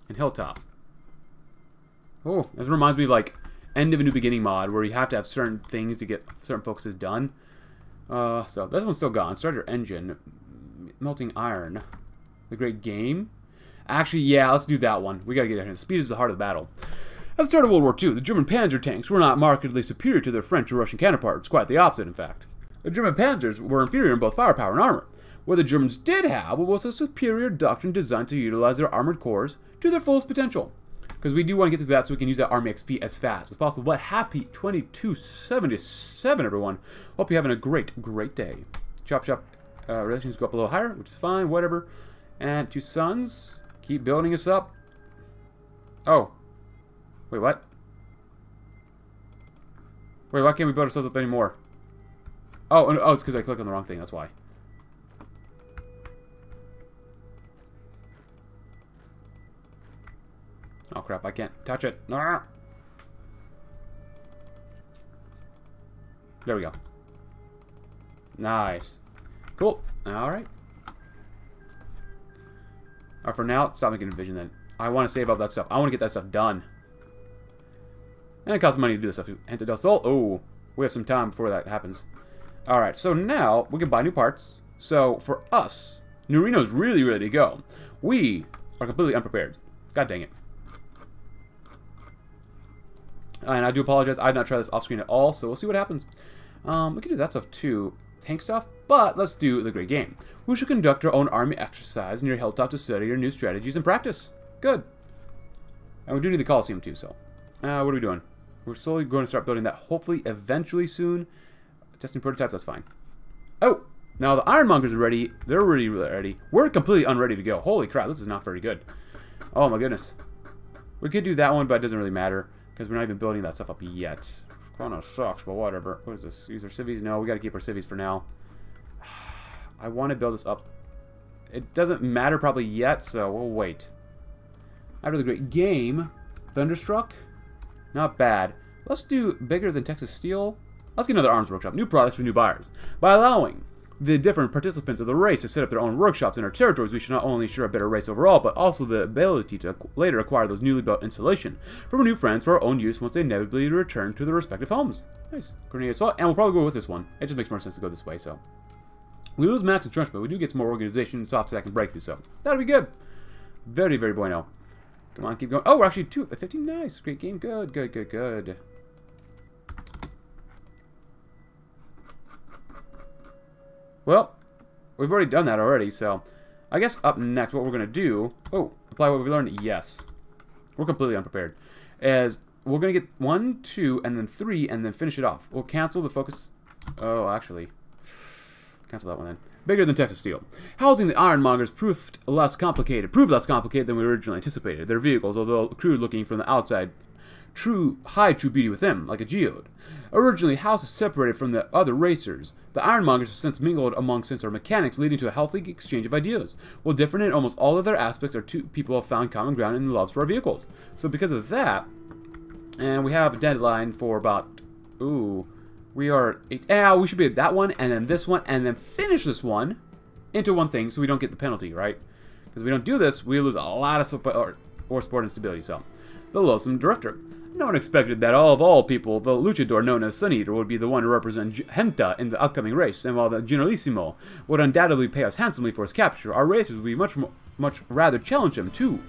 A: and Hilltop. Oh, this reminds me of like End of a New Beginning mod where you have to have certain things to get certain focuses done. Uh, so this one's still gone. Starter engine. Melting iron. The Great Game. Actually, yeah, let's do that one. We gotta get in. Speed is the heart of the battle. At the start of World War II, the German panzer tanks were not markedly superior to their French or Russian counterparts, quite the opposite, in fact. The German panzers were inferior in both firepower and armor. What the Germans did have was a superior doctrine designed to utilize their armored corps to their fullest potential. Because we do want to get through that so we can use that Army XP as fast as possible. But happy 2277, everyone. Hope you're having a great, great day. Chop Shop uh, relations go up a little higher, which is fine, whatever. And two suns, keep building us up. Oh, Wait, what? Wait, why can't we build ourselves up anymore? Oh, oh, it's because I clicked on the wrong thing, that's why. Oh crap, I can't touch it. Ah. There we go. Nice. Cool. Alright. Alright, for now, stop making a vision then. I want to save up that stuff. I want to get that stuff done. And it costs money to do this stuff. Gente del Sol. Oh, we have some time before that happens. Alright, so now we can buy new parts. So for us, New Reno's really ready to go. We are completely unprepared. God dang it. And I do apologize. I did not try this off screen at all, so we'll see what happens. Um, we can do that stuff too. Tank stuff, but let's do the great game. We should conduct our own army exercise near Hilltop to study your new strategies and practice. Good. And we do need the Coliseum too, so. Uh, what are we doing? We're slowly going to start building that hopefully eventually soon. Testing prototypes, that's fine. Oh! Now the Ironmongers are ready. They're really, really ready. We're completely unready to go. Holy crap, this is not very good. Oh my goodness. We could do that one, but it doesn't really matter. Because we're not even building that stuff up yet. Chrono sucks, but whatever. What is this? Use our civies? No, we gotta keep our civies for now. <sighs> I want to build this up. It doesn't matter probably yet, so we'll wait. After the great game, Thunderstruck, not bad. Let's do bigger than Texas Steel. Let's get another arms workshop. New products for new buyers. By allowing the different participants of the race to set up their own workshops in our territories, we should not only ensure a better race overall, but also the ability to later acquire those newly built installation from our new friends for our own use once they inevitably return to their respective homes. Nice. Grenade assault, and we'll probably go with this one. It just makes more sense to go this way, so. We lose max entrenchment, but we do get some more organization, and soft attack, and breakthrough, so that'll be good. Very, very bueno. Come on, keep going. Oh, we're actually two, 15, nice. Great game, good, good, good, good. Well, we've already done that already, so I guess up next what we're going to do... Oh, apply what we learned? Yes. We're completely unprepared. As we're going to get one, two, and then three, and then finish it off. We'll cancel the focus... Oh, actually... Cancel that one then. Bigger than Texas Steel. Housing the Ironmongers proved less complicated. Proved less complicated than we originally anticipated. Their vehicles, although crude looking from the outside, true high true beauty within, like a geode. Originally, House is separated from the other racers. The Ironmongers have since mingled among sensor mechanics, leading to a healthy exchange of ideas. While different in almost all of their aspects, our two people have found common ground in the loves for our vehicles. So because of that, and we have a deadline for about, ooh, we are, eight, yeah, we should be at that one, and then this one, and then finish this one into one thing so we don't get the penalty, right? Because if we don't do this, we lose a lot of support or, or sport and stability. So, the loathsome director. No one expected that all of all people, the luchador known as Sun Eater would be the one to represent Gente in the upcoming race, and while the Generalissimo would undoubtedly pay us handsomely for his capture, our racers would be much much rather challenge him to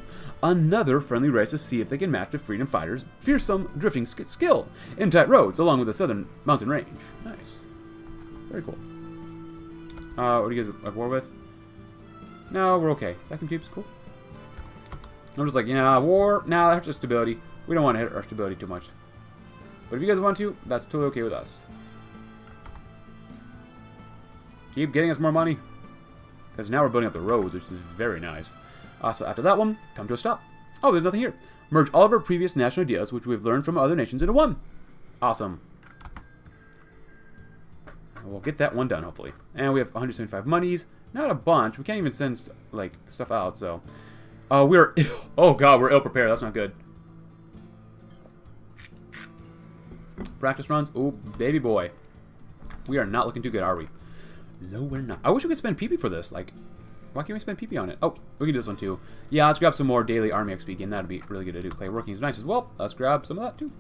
A: another friendly race to see if they can match the freedom fighters' fearsome drifting skill in tight roads along with the southern mountain range. Nice. Very cool. Uh, what do you guys have war with? No, we're okay. Vacuum tube's cool. I'm just like, know, war, now nah, that's just stability. We don't want to hit our stability too much. But if you guys want to, that's totally okay with us. Keep getting us more money. Because now we're building up the roads, which is very nice. Uh, so after that one, come to a stop. Oh, there's nothing here. Merge all of our previous national ideas, which we've learned from other nations, into one. Awesome. We'll get that one done, hopefully. And we have 175 monies. Not a bunch. We can't even send, like, stuff out, so... Uh, we're... <laughs> Oh, God, we're ill-prepared. That's not good. Practice runs. Oh, baby boy. We are not looking too good, are we? No, we're not. I wish we could spend PP for this. Like, why can't we spend PP on it? Oh, we can do this one too. Yeah, let's grab some more daily army XP again. That'd be really good to do. Clay working is nice as well. Let's grab some of that too.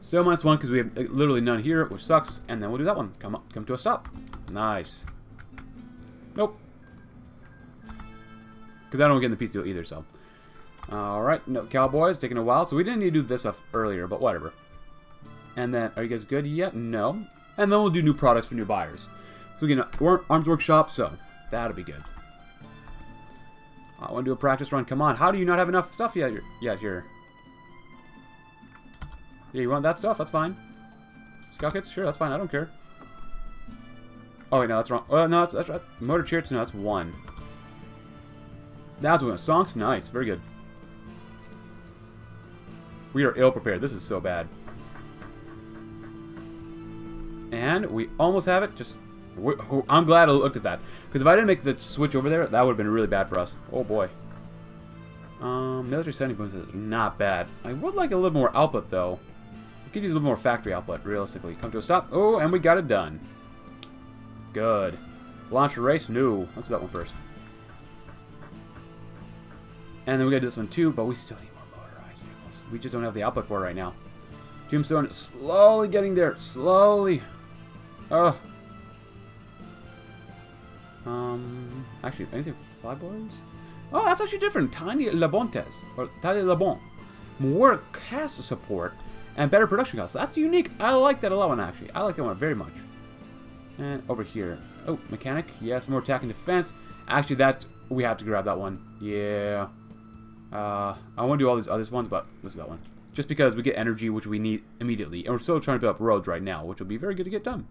A: So minus one because we have literally none here, which sucks. And then we'll do that one. Come up, come to a stop. Nice. Nope. Because I don't get in the peace deal either, so. Alright, no, Cowboys, taking a while. So we didn't need to do this stuff earlier, but whatever. And then, are you guys good yet? No. And then we'll do new products for new buyers. So we get an Arms Workshop, so that'll be good. I want to do a practice run. Come on, how do you not have enough stuff yet, yet here? Yeah, you want that stuff? That's fine. Scout kits? Sure, that's fine. I don't care. Oh, wait, no, that's wrong. Oh, no, that's, that's right. Motor chariots? No, that's one. That's one. Stonks? Nice. Very good. We are ill prepared. This is so bad. And we almost have it. Just, I'm glad I looked at that. Because if I didn't make the switch over there, that would have been really bad for us. Oh boy. Um, military sending bonuses not bad. I would like a little more output, though. We could use a little more factory output, realistically. Come to a stop. Oh, and we got it done. Good. Launch a race? No. Let's do that one first. And then we gotta do this one too, but we still need. We just don't have the output for right now. Tombstone slowly getting there. Slowly. Oh. Um, actually, anything flyboys? Oh, that's actually different. Tiny Labontes, or Tiny Labon. More cast support and better production costs. That's unique. I like that a lot, one actually. I like that one very much. And over here. Oh, mechanic. Yes, more attack and defense. Actually, that's we have to grab that one. Yeah. Uh, I want to do all these other ones, but this is that one. Just because we get energy, which we need immediately. And we're still trying to build up roads right now, which will be very good to get done.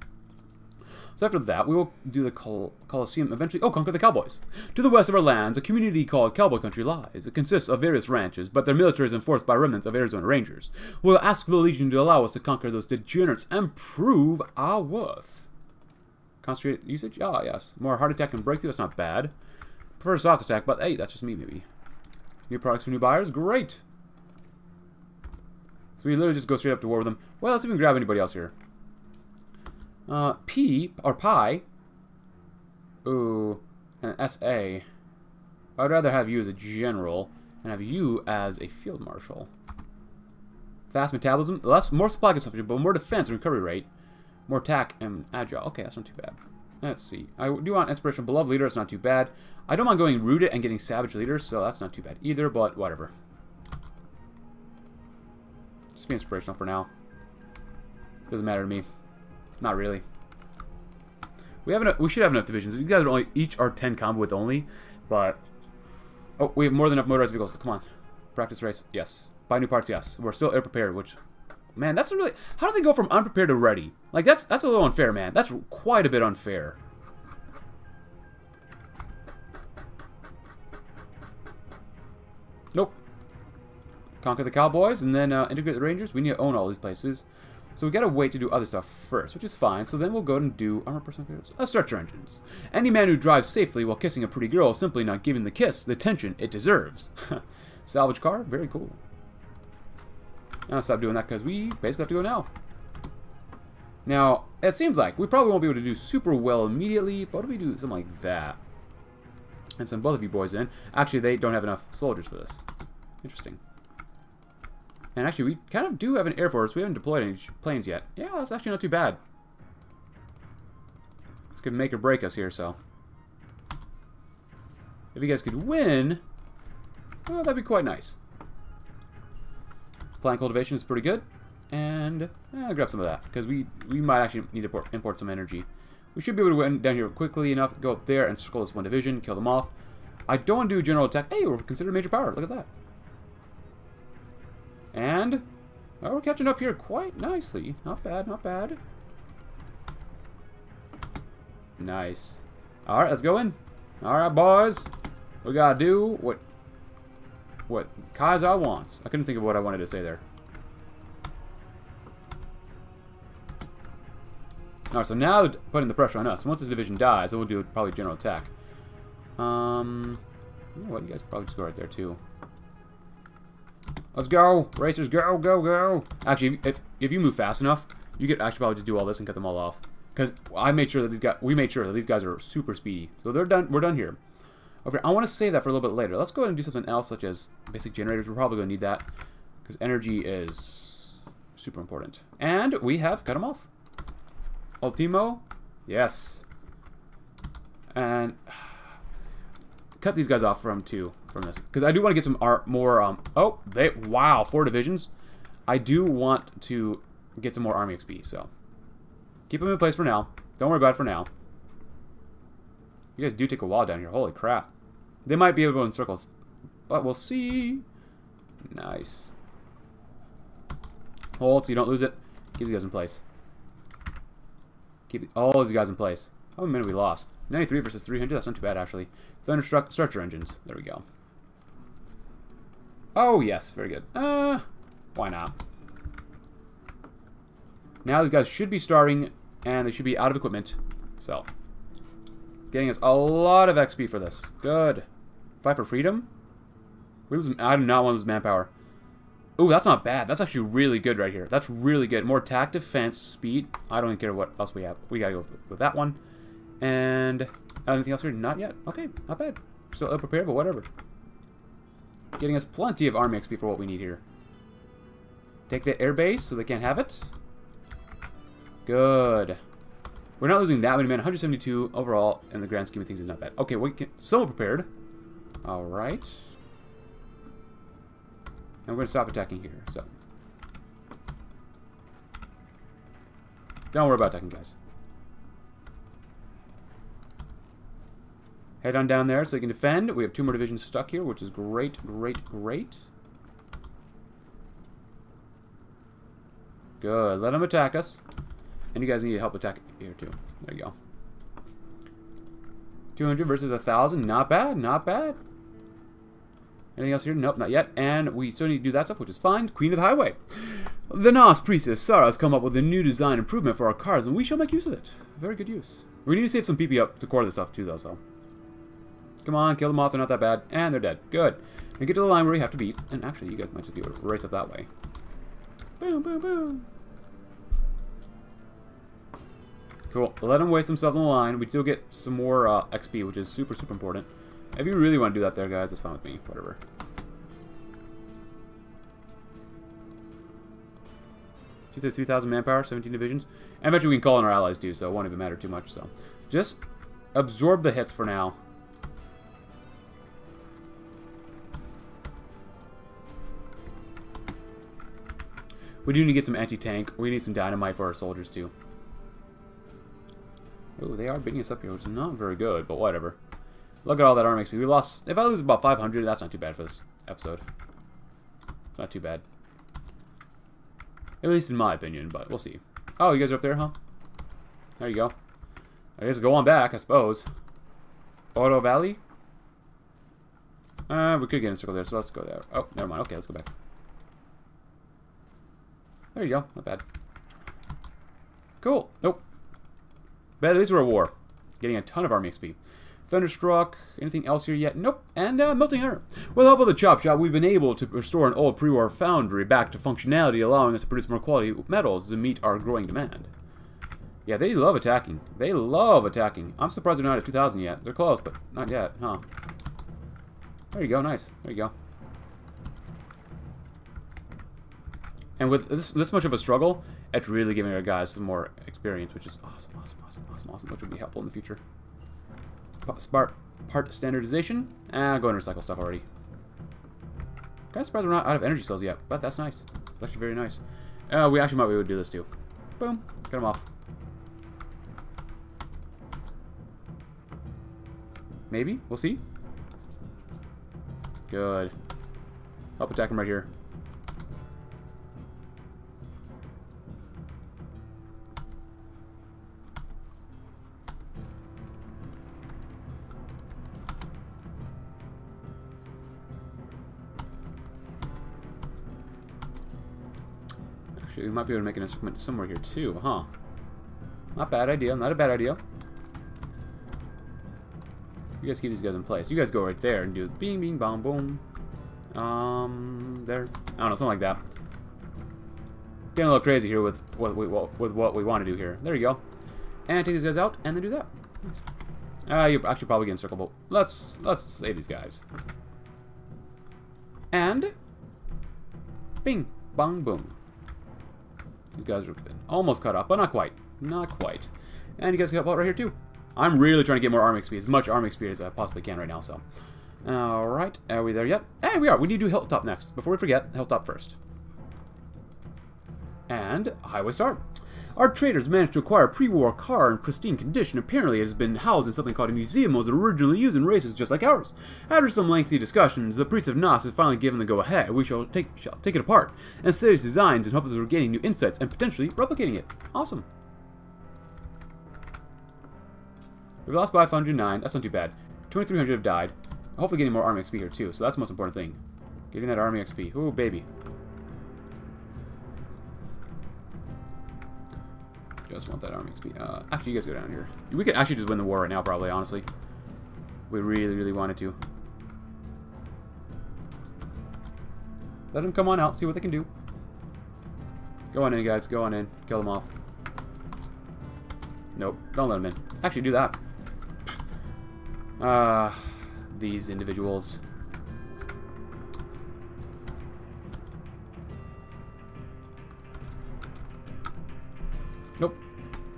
A: So after that, we will do the Col Colosseum eventually. Oh, conquer the Cowboys. To the west of our lands, a community called Cowboy Country lies. It consists of various ranches, but their military is enforced by remnants of Arizona Rangers. We'll ask the Legion to allow us to conquer those degenerates and prove our worth. Concentrate usage? Ah, oh, yes. More heart attack and breakthrough, that's not bad. Prefer soft attack, but hey, that's just me, maybe. New products for new buyers? Great! So we literally just go straight up to war with them. Well, let's even grab anybody else here. Uh, P, or Pi. Ooh, and SA. I'd rather have you as a general and have you as a field marshal. Fast metabolism, less, more supply consumption, but more defense and recovery rate. More attack and agile. Okay, that's not too bad. Let's see. I do want inspiration. Beloved leader, it's not too bad. I don't mind going rooted and getting savage leader, so that's not too bad either, but whatever. Just be inspirational for now. Doesn't matter to me. Not really. We have enough, we should have enough divisions. These guys are only each are 10 combo with only, but oh, we have more than enough motorized vehicles. Come on, practice race. Yes, buy new parts. Yes, we're still air prepared. Which, man, that's really how do they go from unprepared to ready? Like that's that's a little unfair, man. That's quite a bit unfair. Conquer the Cowboys and then uh, integrate the Rangers. We need to own all these places. So we gotta wait to do other stuff first, which is fine. So then we'll go and do armor personal appearance. Uh, stretcher engines. Any man who drives safely while kissing a pretty girl is simply not giving the kiss the attention it deserves. <laughs> Salvage car, very cool. I'll stop doing that because we basically have to go now. Now, it seems like we probably won't be able to do super well immediately, but what we do something like that? And send both of you boys in. Actually, they don't have enough soldiers for this. Interesting. And actually, we kind of do have an Air Force. We haven't deployed any planes yet. Yeah, that's actually not too bad. This could make or break us here, so. If you guys could win, well, that'd be quite nice. Plant cultivation is pretty good. And eh, I'll grab some of that, because we, we might actually need to import, import some energy. We should be able to win down here quickly enough, go up there and scroll this one division, kill them off. I don't want to do general attack. Hey, we're considered a major power. Look at that. And we're catching up here quite nicely. Not bad, not bad. Nice. Alright, let's go in. Alright, boys. We gotta do what what Kaiser wants. I couldn't think of what I wanted to say there. Alright, so now putting the pressure on us. Once this division dies, we'll do probably general attack. Um, you know what? You guys probably just go right there too. Let's go! Racers, go, go, go! Actually, if, if you move fast enough, you could actually probably just do all this and cut them all off. Because I made sure that these guys, we made sure that these guys are super speedy. So they're done, we're done here. Okay, I want to save that for a little bit later. Let's go ahead and do something else, such as basic generators. We're probably going to need that. Because energy is super important. And we have cut them off. Ultimo, yes. And cut these guys off from two from this because I do want to get some art more. Um, oh, they wow, four divisions. I do want to get some more army XP. So keep them in place for now. Don't worry about it for now. You guys do take a while down here. Holy crap! They might be able to go in circles, but we'll see. Nice. Hold so you don't lose it. Keep these guys in place. Keep all these guys in place. How many we lost? 93 versus 300. That's not too bad actually. Thunderstruck structure engines. There we go. Oh, yes. Very good. Uh, why not? Now these guys should be starting, and they should be out of equipment. So, getting us a lot of XP for this. Good. Fight for freedom? We lose, I do not want to lose manpower. Ooh, that's not bad. That's actually really good right here. That's really good. More attack, defense, speed. I don't even care what else we have. We gotta go with that one. And Uh, anything else here? Not yet. Okay, not bad. Still ill prepared, but whatever. Getting us plenty of army XP for what we need here. Take the airbase so they can't have it. Good. We're not losing that many men. 172 overall in the grand scheme of things is not bad. Okay, we can somewhat prepared. All right. And we're going to stop attacking here, so. Don't worry about attacking, guys. Head on down there so they can defend. We have two more divisions stuck here, which is great, great, great. Good. Let them attack us. And you guys need help attack here, too. There you go. 200 versus 1,000. Not bad, not bad. Anything else here? Nope, not yet. And we still need to do that stuff, which is fine. Queen of the Highway. The Nos priestess, Sarah, has come up with a new design improvement for our cars, and we shall make use of it. Very good use. We need to save some PP up to core this stuff, too, though, so. Come on, kill them off. They're not that bad. And they're dead. Good. And get to the line where we have to beat. And actually, you guys might just be able to race up that way. Boom, boom, boom. Cool. Let them waste themselves on the line. We still get some more uh, XP, which is super, super important. If you really want to do that there, guys, that's fine with me. Whatever. She said 3,000 manpower, 17 divisions. And eventually we can call in our allies too, so it won't even matter too much. So just absorb the hits for now. We do need to get some anti-tank. We need some dynamite for our soldiers too. Oh, they are beating us up here, which is not very good, but whatever. Look at all that arm XP. We lost... If I lose about 500, that's not too bad for this episode. Not too bad. At least in my opinion, but we'll see. Oh, you guys are up there, huh? There you go. I guess go on back, I suppose. Auto Valley? Uh, we could get in a circle there, so let's go there. Oh, never mind. Okay, let's go back. There you go. Not bad. Cool. Nope. But at least we're at war. Getting a ton of army XP. Thunderstruck. Anything else here yet? Nope. And uh, Melting Iron. With the help of the Chop Shop, we've been able to restore an old pre-war foundry back to functionality, allowing us to produce more quality metals to meet our growing demand. Yeah, they love attacking. They love attacking. I'm surprised they're not at 2,000 yet. They're close, but not yet, huh? There you go. Nice. There you go. And with this, this much of a struggle, it's really giving our guys some more experience, which is awesome, awesome, awesome, awesome, awesome, which would be helpful in the future. Smart part standardization. Ah, go and recycle stuff already. Kind of surprised we're not out of energy cells yet, but that's nice. That's actually very nice. Uh, we actually might be able to do this too. Boom. Get them off. Maybe? We'll see. Good. Help attack him right here. We might be able to make an instrument somewhere here too, huh? Not bad idea, not a bad idea. You guys keep these guys in place. You guys go right there and do bing, bing, bong, boom. Um, there. I don't know, something like that. Getting a little crazy here with what we with what we want to do here. There you go. And take these guys out, and then do that. Nice. Uh, you're actually probably getting circle, but let's let's save these guys. And bing, bong, boom. These guys are almost caught up, but not quite. Not quite. And you guys help out right here, too. I'm really trying to get more arm XP, as much arm XP as I possibly can right now, so. Alright, are we there yet? Hey, we are. We need to do Hilltop next. Before we forget, Hilltop first. And Highway Star. Our traders managed to acquire a pre-war car in pristine condition. Apparently, it has been housed in something called a museum was originally used in races just like ours. After some lengthy discussions, the priests of Nos have finally given the go-ahead. We shall take shall take it apart and study its designs in hopes of regaining new insights and potentially replicating it. Awesome. We've lost 509. That's not too bad. 2,300 have died. Hopefully getting more army XP here too, so that's the most important thing. Getting that army XP. Ooh, baby. Just want that army XP. Uh, actually, you guys go down here. We could actually just win the war right now, probably, honestly. We really, really wanted to. Let them come on out, see what they can do. Go on in, guys. Go on in. Kill them off. Nope. Don't let them in. Actually, do that. Ah, <sighs> uh, these individuals.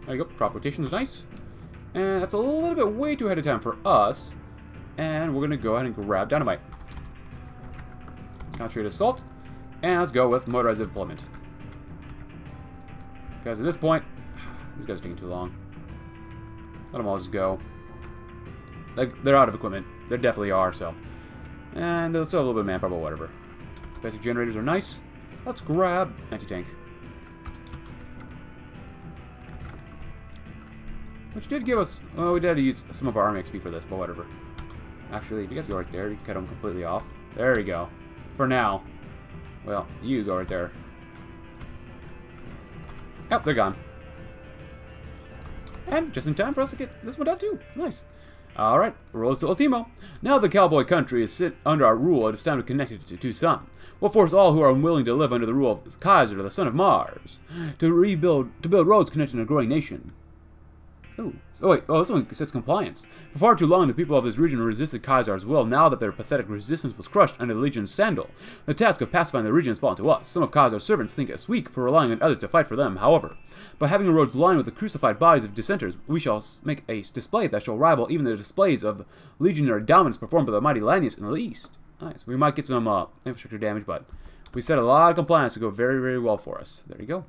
A: There you go. Crop rotation is nice. And that's a little bit way too ahead of time for us. And we're going to go ahead and grab dynamite. Concentrate assault. And let's go with motorized deployment. Guys, at this point, <sighs> these guys are taking too long. Let them all just go. Like, they're out of equipment. They definitely are, so. And they'll still have a little bit of manpower, but whatever. Basic generators are nice. Let's grab anti-tank. Which did give us... Well, we did use some of our XP for this, but whatever. Actually, if you guys go right there, you cut them completely off. There we go. For now. Well, you go right there. Oh, they're gone. And just in time for us to get this one done too. Nice. Alright, rolls to Ultimo. Now the cowboy country is sit under our rule, it is time to connect it to Tucson. We'll force all who are unwilling to live under the rule of Kaiser, the son of Mars, to rebuild, to build roads connecting a growing nation. Oh, oh wait, oh, this one says compliance. For far too long, the people of this region resisted Caesar's will. Now that their pathetic resistance was crushed under the Legion's sandal, the task of pacifying the region has fallen to us. Some of Caesar's servants think us weak for relying on others to fight for them. However, by having the roads lined with the crucified bodies of dissenters, we shall make a display that shall rival even the displays of legionary dominance performed by the mighty Lanius in the East. Nice. We might get some uh, infrastructure damage, but we set a lot of compliance to go very, very well for us. There you go.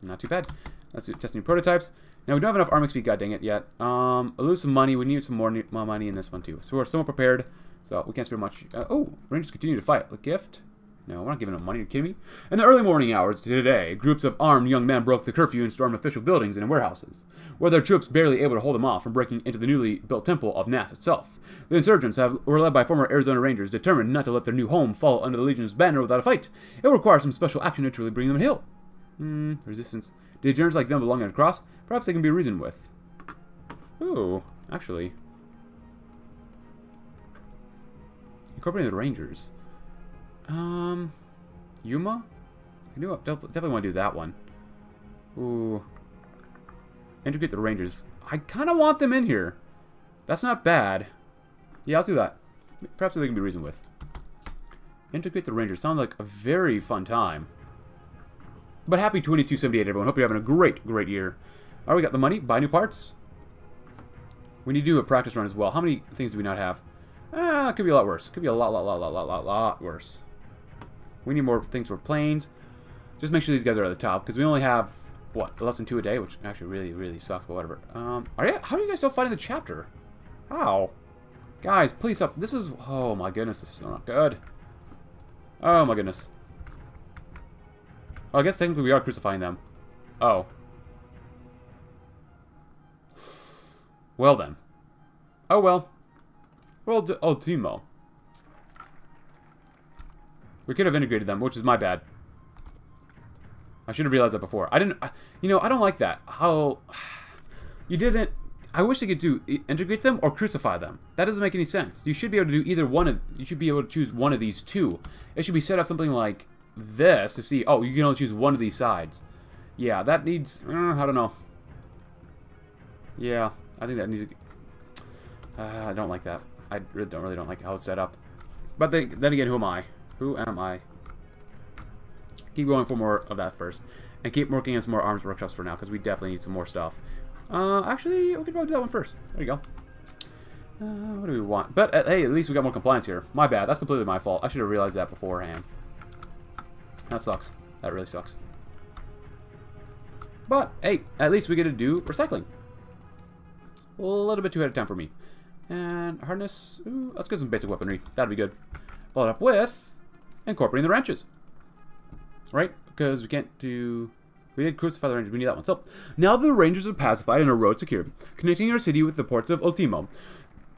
A: Not too bad. Let's do test new prototypes. Now, we don't have enough arm XP, god dang it, yet. Um, lose some money. We need some more, more money in this one, too. So we're somewhat prepared. So we can't spend much. Uh, oh, Rangers continue to fight. A gift? No, we're not giving them money. Are you kidding me? In the early morning hours today, groups of armed young men broke the curfew and stormed official buildings and warehouses, where their troops barely able to hold them off from breaking into the newly built temple of Nos itself. The insurgents have, were led by former Arizona Rangers, determined not to let their new home fall under the Legion's banner without a fight. It will require some special action to truly bring them to hill. Hmm, resistance. Degenerates like them belong at a cross? Perhaps they can be reasoned with. Ooh, actually. Incorporating the Rangers. Um, Yuma? I do definitely want to do that one. Ooh. Integrate the Rangers. I kind of want them in here. That's not bad. Yeah, I'll do that. Perhaps they can be reasoned with. Integrate the Rangers. Sounds like a very fun time. But happy 2278, everyone. Hope you're having a great, great year. Alright, we got the money. Buy new parts. We need to do a practice run as well. How many things do we not have? Ah, could be a lot worse. Could be a lot, lot, lot, lot, lot, lot, lot worse. We need more things for planes. Just make sure these guys are at the top, because we only have, what, less than two a day, which actually really, really sucks, but whatever. Um, are you, how are you guys still fighting the chapter? How? Guys, please up. This is, oh my goodness, this is not good. Oh my goodness. Oh, I guess technically we are crucifying them. Oh. Well then. Oh well. Well, oh, Timo. We could have integrated them, which is my bad. I should have realized that before. I didn't, you know, I don't like that. How, <sighs> you didn't, I wish they could do, integrate them or crucify them. That doesn't make any sense. You should be able to do either one of, you should be able to choose one of these two. It should be set up something like this to see, oh, you can only choose one of these sides. Yeah, that needs, uh, I don't know. Yeah, I think that needs uh, I don't like that. I really don't, really don't like how it's set up. But they, then again, who am I? Who am I? Keep going for more of that first. And keep working on some more arms workshops for now, because we definitely need some more stuff. Uh, actually, we could probably do that one first. There you go. Uh, what do we want? But, uh, hey, at least we got more compliance here. My bad. That's completely my fault. I should have realized that beforehand. That sucks. That really sucks. But, hey, at least we get to do recycling. A little bit too ahead of time for me. And harness, ooh, let's get some basic weaponry. That'd be good. Followed up with incorporating the ranches. Right? Because we can't do... We did crucify the rangers, we need that one. So, now the rangers are pacified and our road secured, connecting our city with the ports of Ultimo.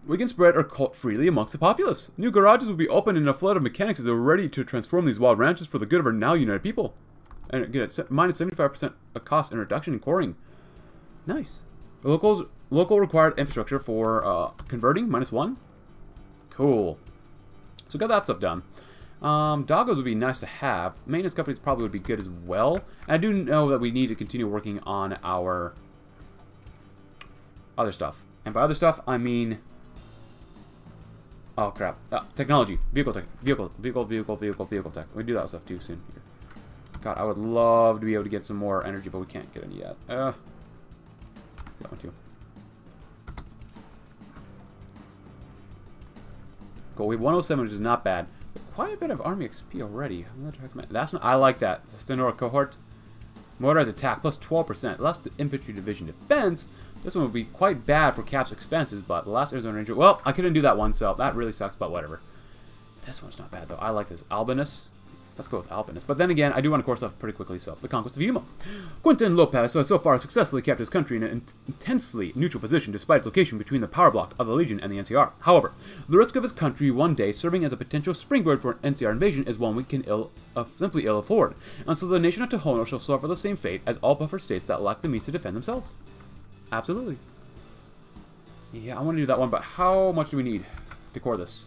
A: We can spread our cult freely amongst the populace. New garages will be open and a flood of mechanics is ready to transform these wild ranches for the good of our now united people. And again, it's minus 75% of cost and reduction in coring. Nice. Locals, local required infrastructure for uh, converting, minus one. Cool. So got that stuff done. Um, doggos would be nice to have. Maintenance companies probably would be good as well. And I do know that we need to continue working on our other stuff. And by other stuff, I mean... Oh, crap. Uh, technology. Vehicle tech. Vehicle. Vehicle, vehicle, vehicle, vehicle tech. We do that stuff too soon. here. God, I would love to be able to get some more energy, but we can't get any yet. Uh, that one too. Cool. We have 107, which is not bad. Quite a bit of army XP already. I'm not recommend. That's not, I like that. Stenora cohort. Motorized attack plus 12%. Less the infantry division defense. This one would be quite bad for Cap's expenses, but the last Arizona Ranger... Well, I couldn't do that one, so that really sucks, but whatever. This one's not bad, though. I like this. Albinus. Let's go with Albinus. But then again, I do want to course off pretty quickly, so the conquest of Yuma. Quintin Lopez has so far successfully kept his country in an intensely neutral position despite its location between the power bloc of the Legion and the NCR. However, the risk of his country one day serving as a potential springboard for an NCR invasion is one we can ill, uh, simply ill afford, and so the nation of Tohono shall suffer the same fate as all buffer states that lack the means to defend themselves. Absolutely. Yeah, I want to do that one, but how much do we need to core this?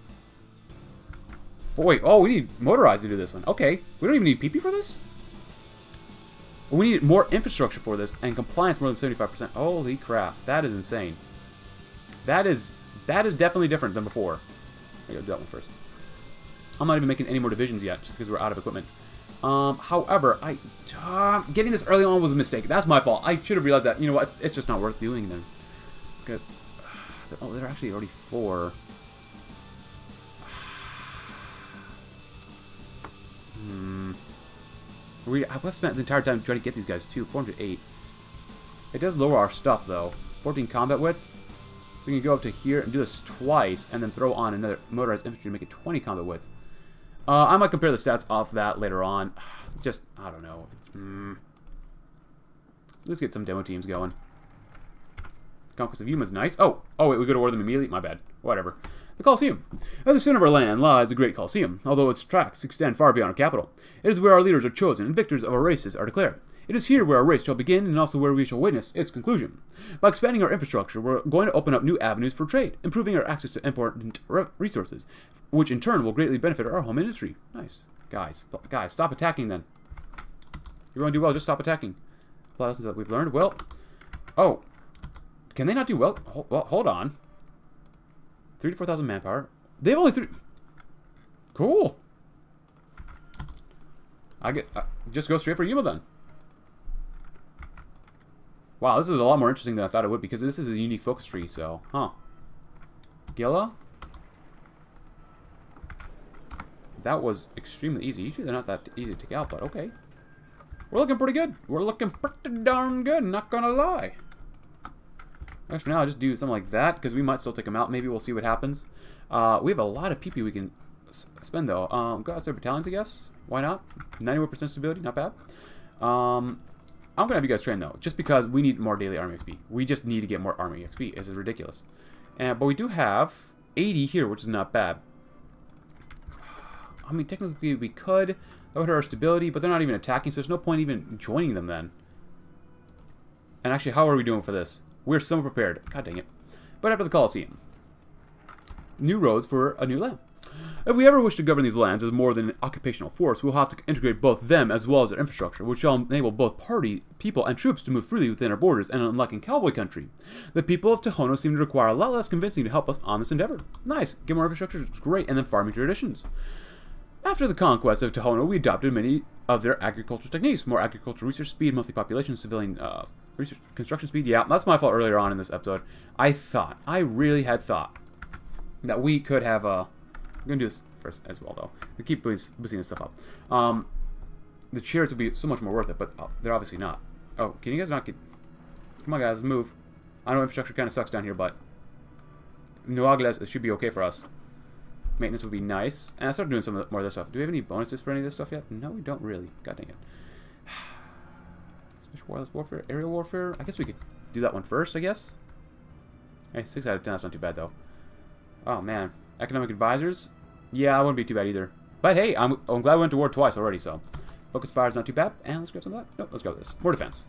A: Oh, wait, oh, we need motorized to do this one. Okay, we don't even need PP for this? We need more infrastructure for this, and compliance more than 75%. Holy crap, that is insane. That is, that is definitely different than before. I gotta do that one first. I'm not even making any more divisions yet, just because we're out of equipment. Um, however, I uh, getting this early on was a mistake. That's my fault. I should have realized that. You know what? It's, it's just not worth doing then. Good. <sighs> Oh, they're actually already four. Hmm. We I've spent the entire time trying to get these guys too. 408. It does lower our stuff though. 14 combat width. So you can go up to here and do this twice, and then throw on another motorized infantry to make it 20 combat width. Uh, I might compare the stats off that later on. <sighs> Just, I don't know. Mm. Let's get some demo teams going. Conquest of Yuma's nice. Oh, oh wait, we go to war them immediately? My bad. Whatever. The Colosseum. At the center of our land lies the Great Colosseum, although its tracks extend far beyond our capital. It is where our leaders are chosen and victors of our races are declared. It is here where our race shall begin and also where we shall witness its conclusion. By expanding our infrastructure, we're going to open up new avenues for trade, improving our access to important resources, which in turn will greatly benefit our home industry. Nice. Guys, guys, stop attacking then. You're going to do well, just stop attacking. Lessons that we've learned. Well, oh, can they not do well? Hold, well, hold on. Three to 4,000 manpower. They have only three. Cool. I get uh, just go straight for Yuma then. Wow, this is a lot more interesting than I thought it would because this is a unique focus tree, so, huh. Gila? That was extremely easy. Usually they're not that easy to take out, but okay. We're looking pretty good. We're looking pretty darn good, not gonna lie. As for now, I'll just do something like that, because we might still take them out. Maybe we'll see what happens. Uh, we have a lot of PP we can spend, though. Um, go outside battalions, I guess. Why not? 91% stability, not bad. Um, I'm going to have you guys train, though, just because we need more daily army XP. We just need to get more army XP. This is ridiculous. And, but we do have 80 here, which is not bad. I mean, technically we could. That would hurt our stability, but they're not even attacking, so there's no point even joining them then. And actually, how are we doing for this? We're so prepared. God dang it. But after the Colosseum. New roads for a new land. If we ever wish to govern these lands as more than an occupational force, we'll have to integrate both them as well as their infrastructure, which shall enable both party, people, and troops to move freely within our borders, and unlike in cowboy country. The people of Tohono seem to require a lot less convincing to help us on this endeavor. Nice, get more infrastructure, it's great, and then farming traditions. After the conquest of Tohono, we adopted many of their agricultural techniques, more agricultural research speed, monthly population, civilian uh, construction speed. Yeah, that's my fault earlier on in this episode. I thought, I really had thought that we could have a. I'm gonna do this first as well, though. We keep boosting this stuff up. Um, the chairs would be so much more worth it, but uh, they're obviously not. Oh, can you guys not get? Come on, guys, move. I know infrastructure kind of sucks down here, but Nogales it should be okay for us. Maintenance would be nice. And I started doing some more of this stuff. Do we have any bonuses for any of this stuff yet? No, we don't really. God dang it. Special wireless warfare, aerial warfare. I guess we could do that one first, I guess. Hey, 6 out of 10, that's not too bad, though. Oh, man. Economic advisors? Yeah, I wouldn't be too bad either. But hey, I'm, I'm glad we went to war twice already, so. Focus fire is not too bad. And let's grab some of that. Nope, let's with this. More defense.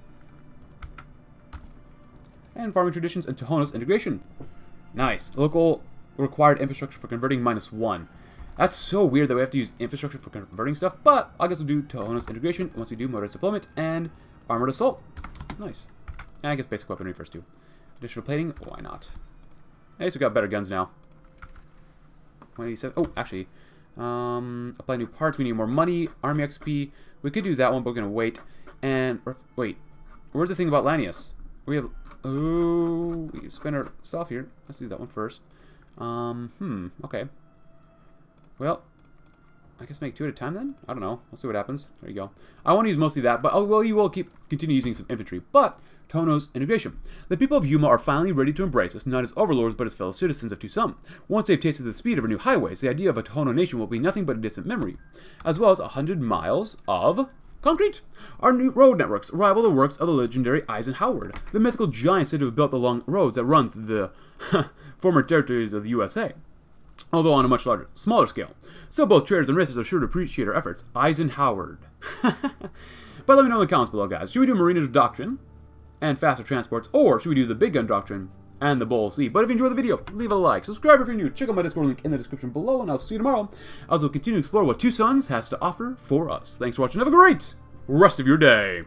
A: And farming traditions and Tohono's integration. Nice. Local required infrastructure for converting minus one. That's so weird that we have to use infrastructure for converting stuff, but I guess we'll do Tohono's integration once we do motorist deployment and armored assault. Nice. And I guess basic weaponry first too. Additional plating, why not? At least we got better guns now. 187. Oh, actually, um, apply new parts. We need more money. Army XP. We could do that one, but we're gonna wait. And wait, where's the thing about Lanius? We have. Oh, we spend our stuff here. Let's do that one first. Um, hmm. Okay. Well, I guess make two at a time then? I don't know. We'll see what happens. There you go. I want to use mostly that, but oh, well, you will keep continue using some infantry. But Tohono's integration. The people of Yuma are finally ready to embrace us, not as overlords, but as fellow citizens of Tucson. Once they've tasted the speed of our new highways, the idea of a Tohono nation will be nothing but a distant memory, as well as a hundred miles of concrete. Our new road networks rival the works of the legendary Eisenhower, the mythical giant said to have built the long roads that run through the <laughs> former territories of the USA although on a much larger, smaller scale. Still, both traders and racers are sure to appreciate our efforts. Eisenhower. <laughs> but let me know in the comments below, guys. Should we do Marina's Doctrine and faster transports, or should we do the Big Gun Doctrine and the Bull C? But if you enjoyed the video, leave a like, subscribe if you're new, check out my Discord link in the description below, and I'll see you tomorrow as we'll continue to explore what Two Tucson has to offer for us. Thanks for watching. Have a great rest of your day.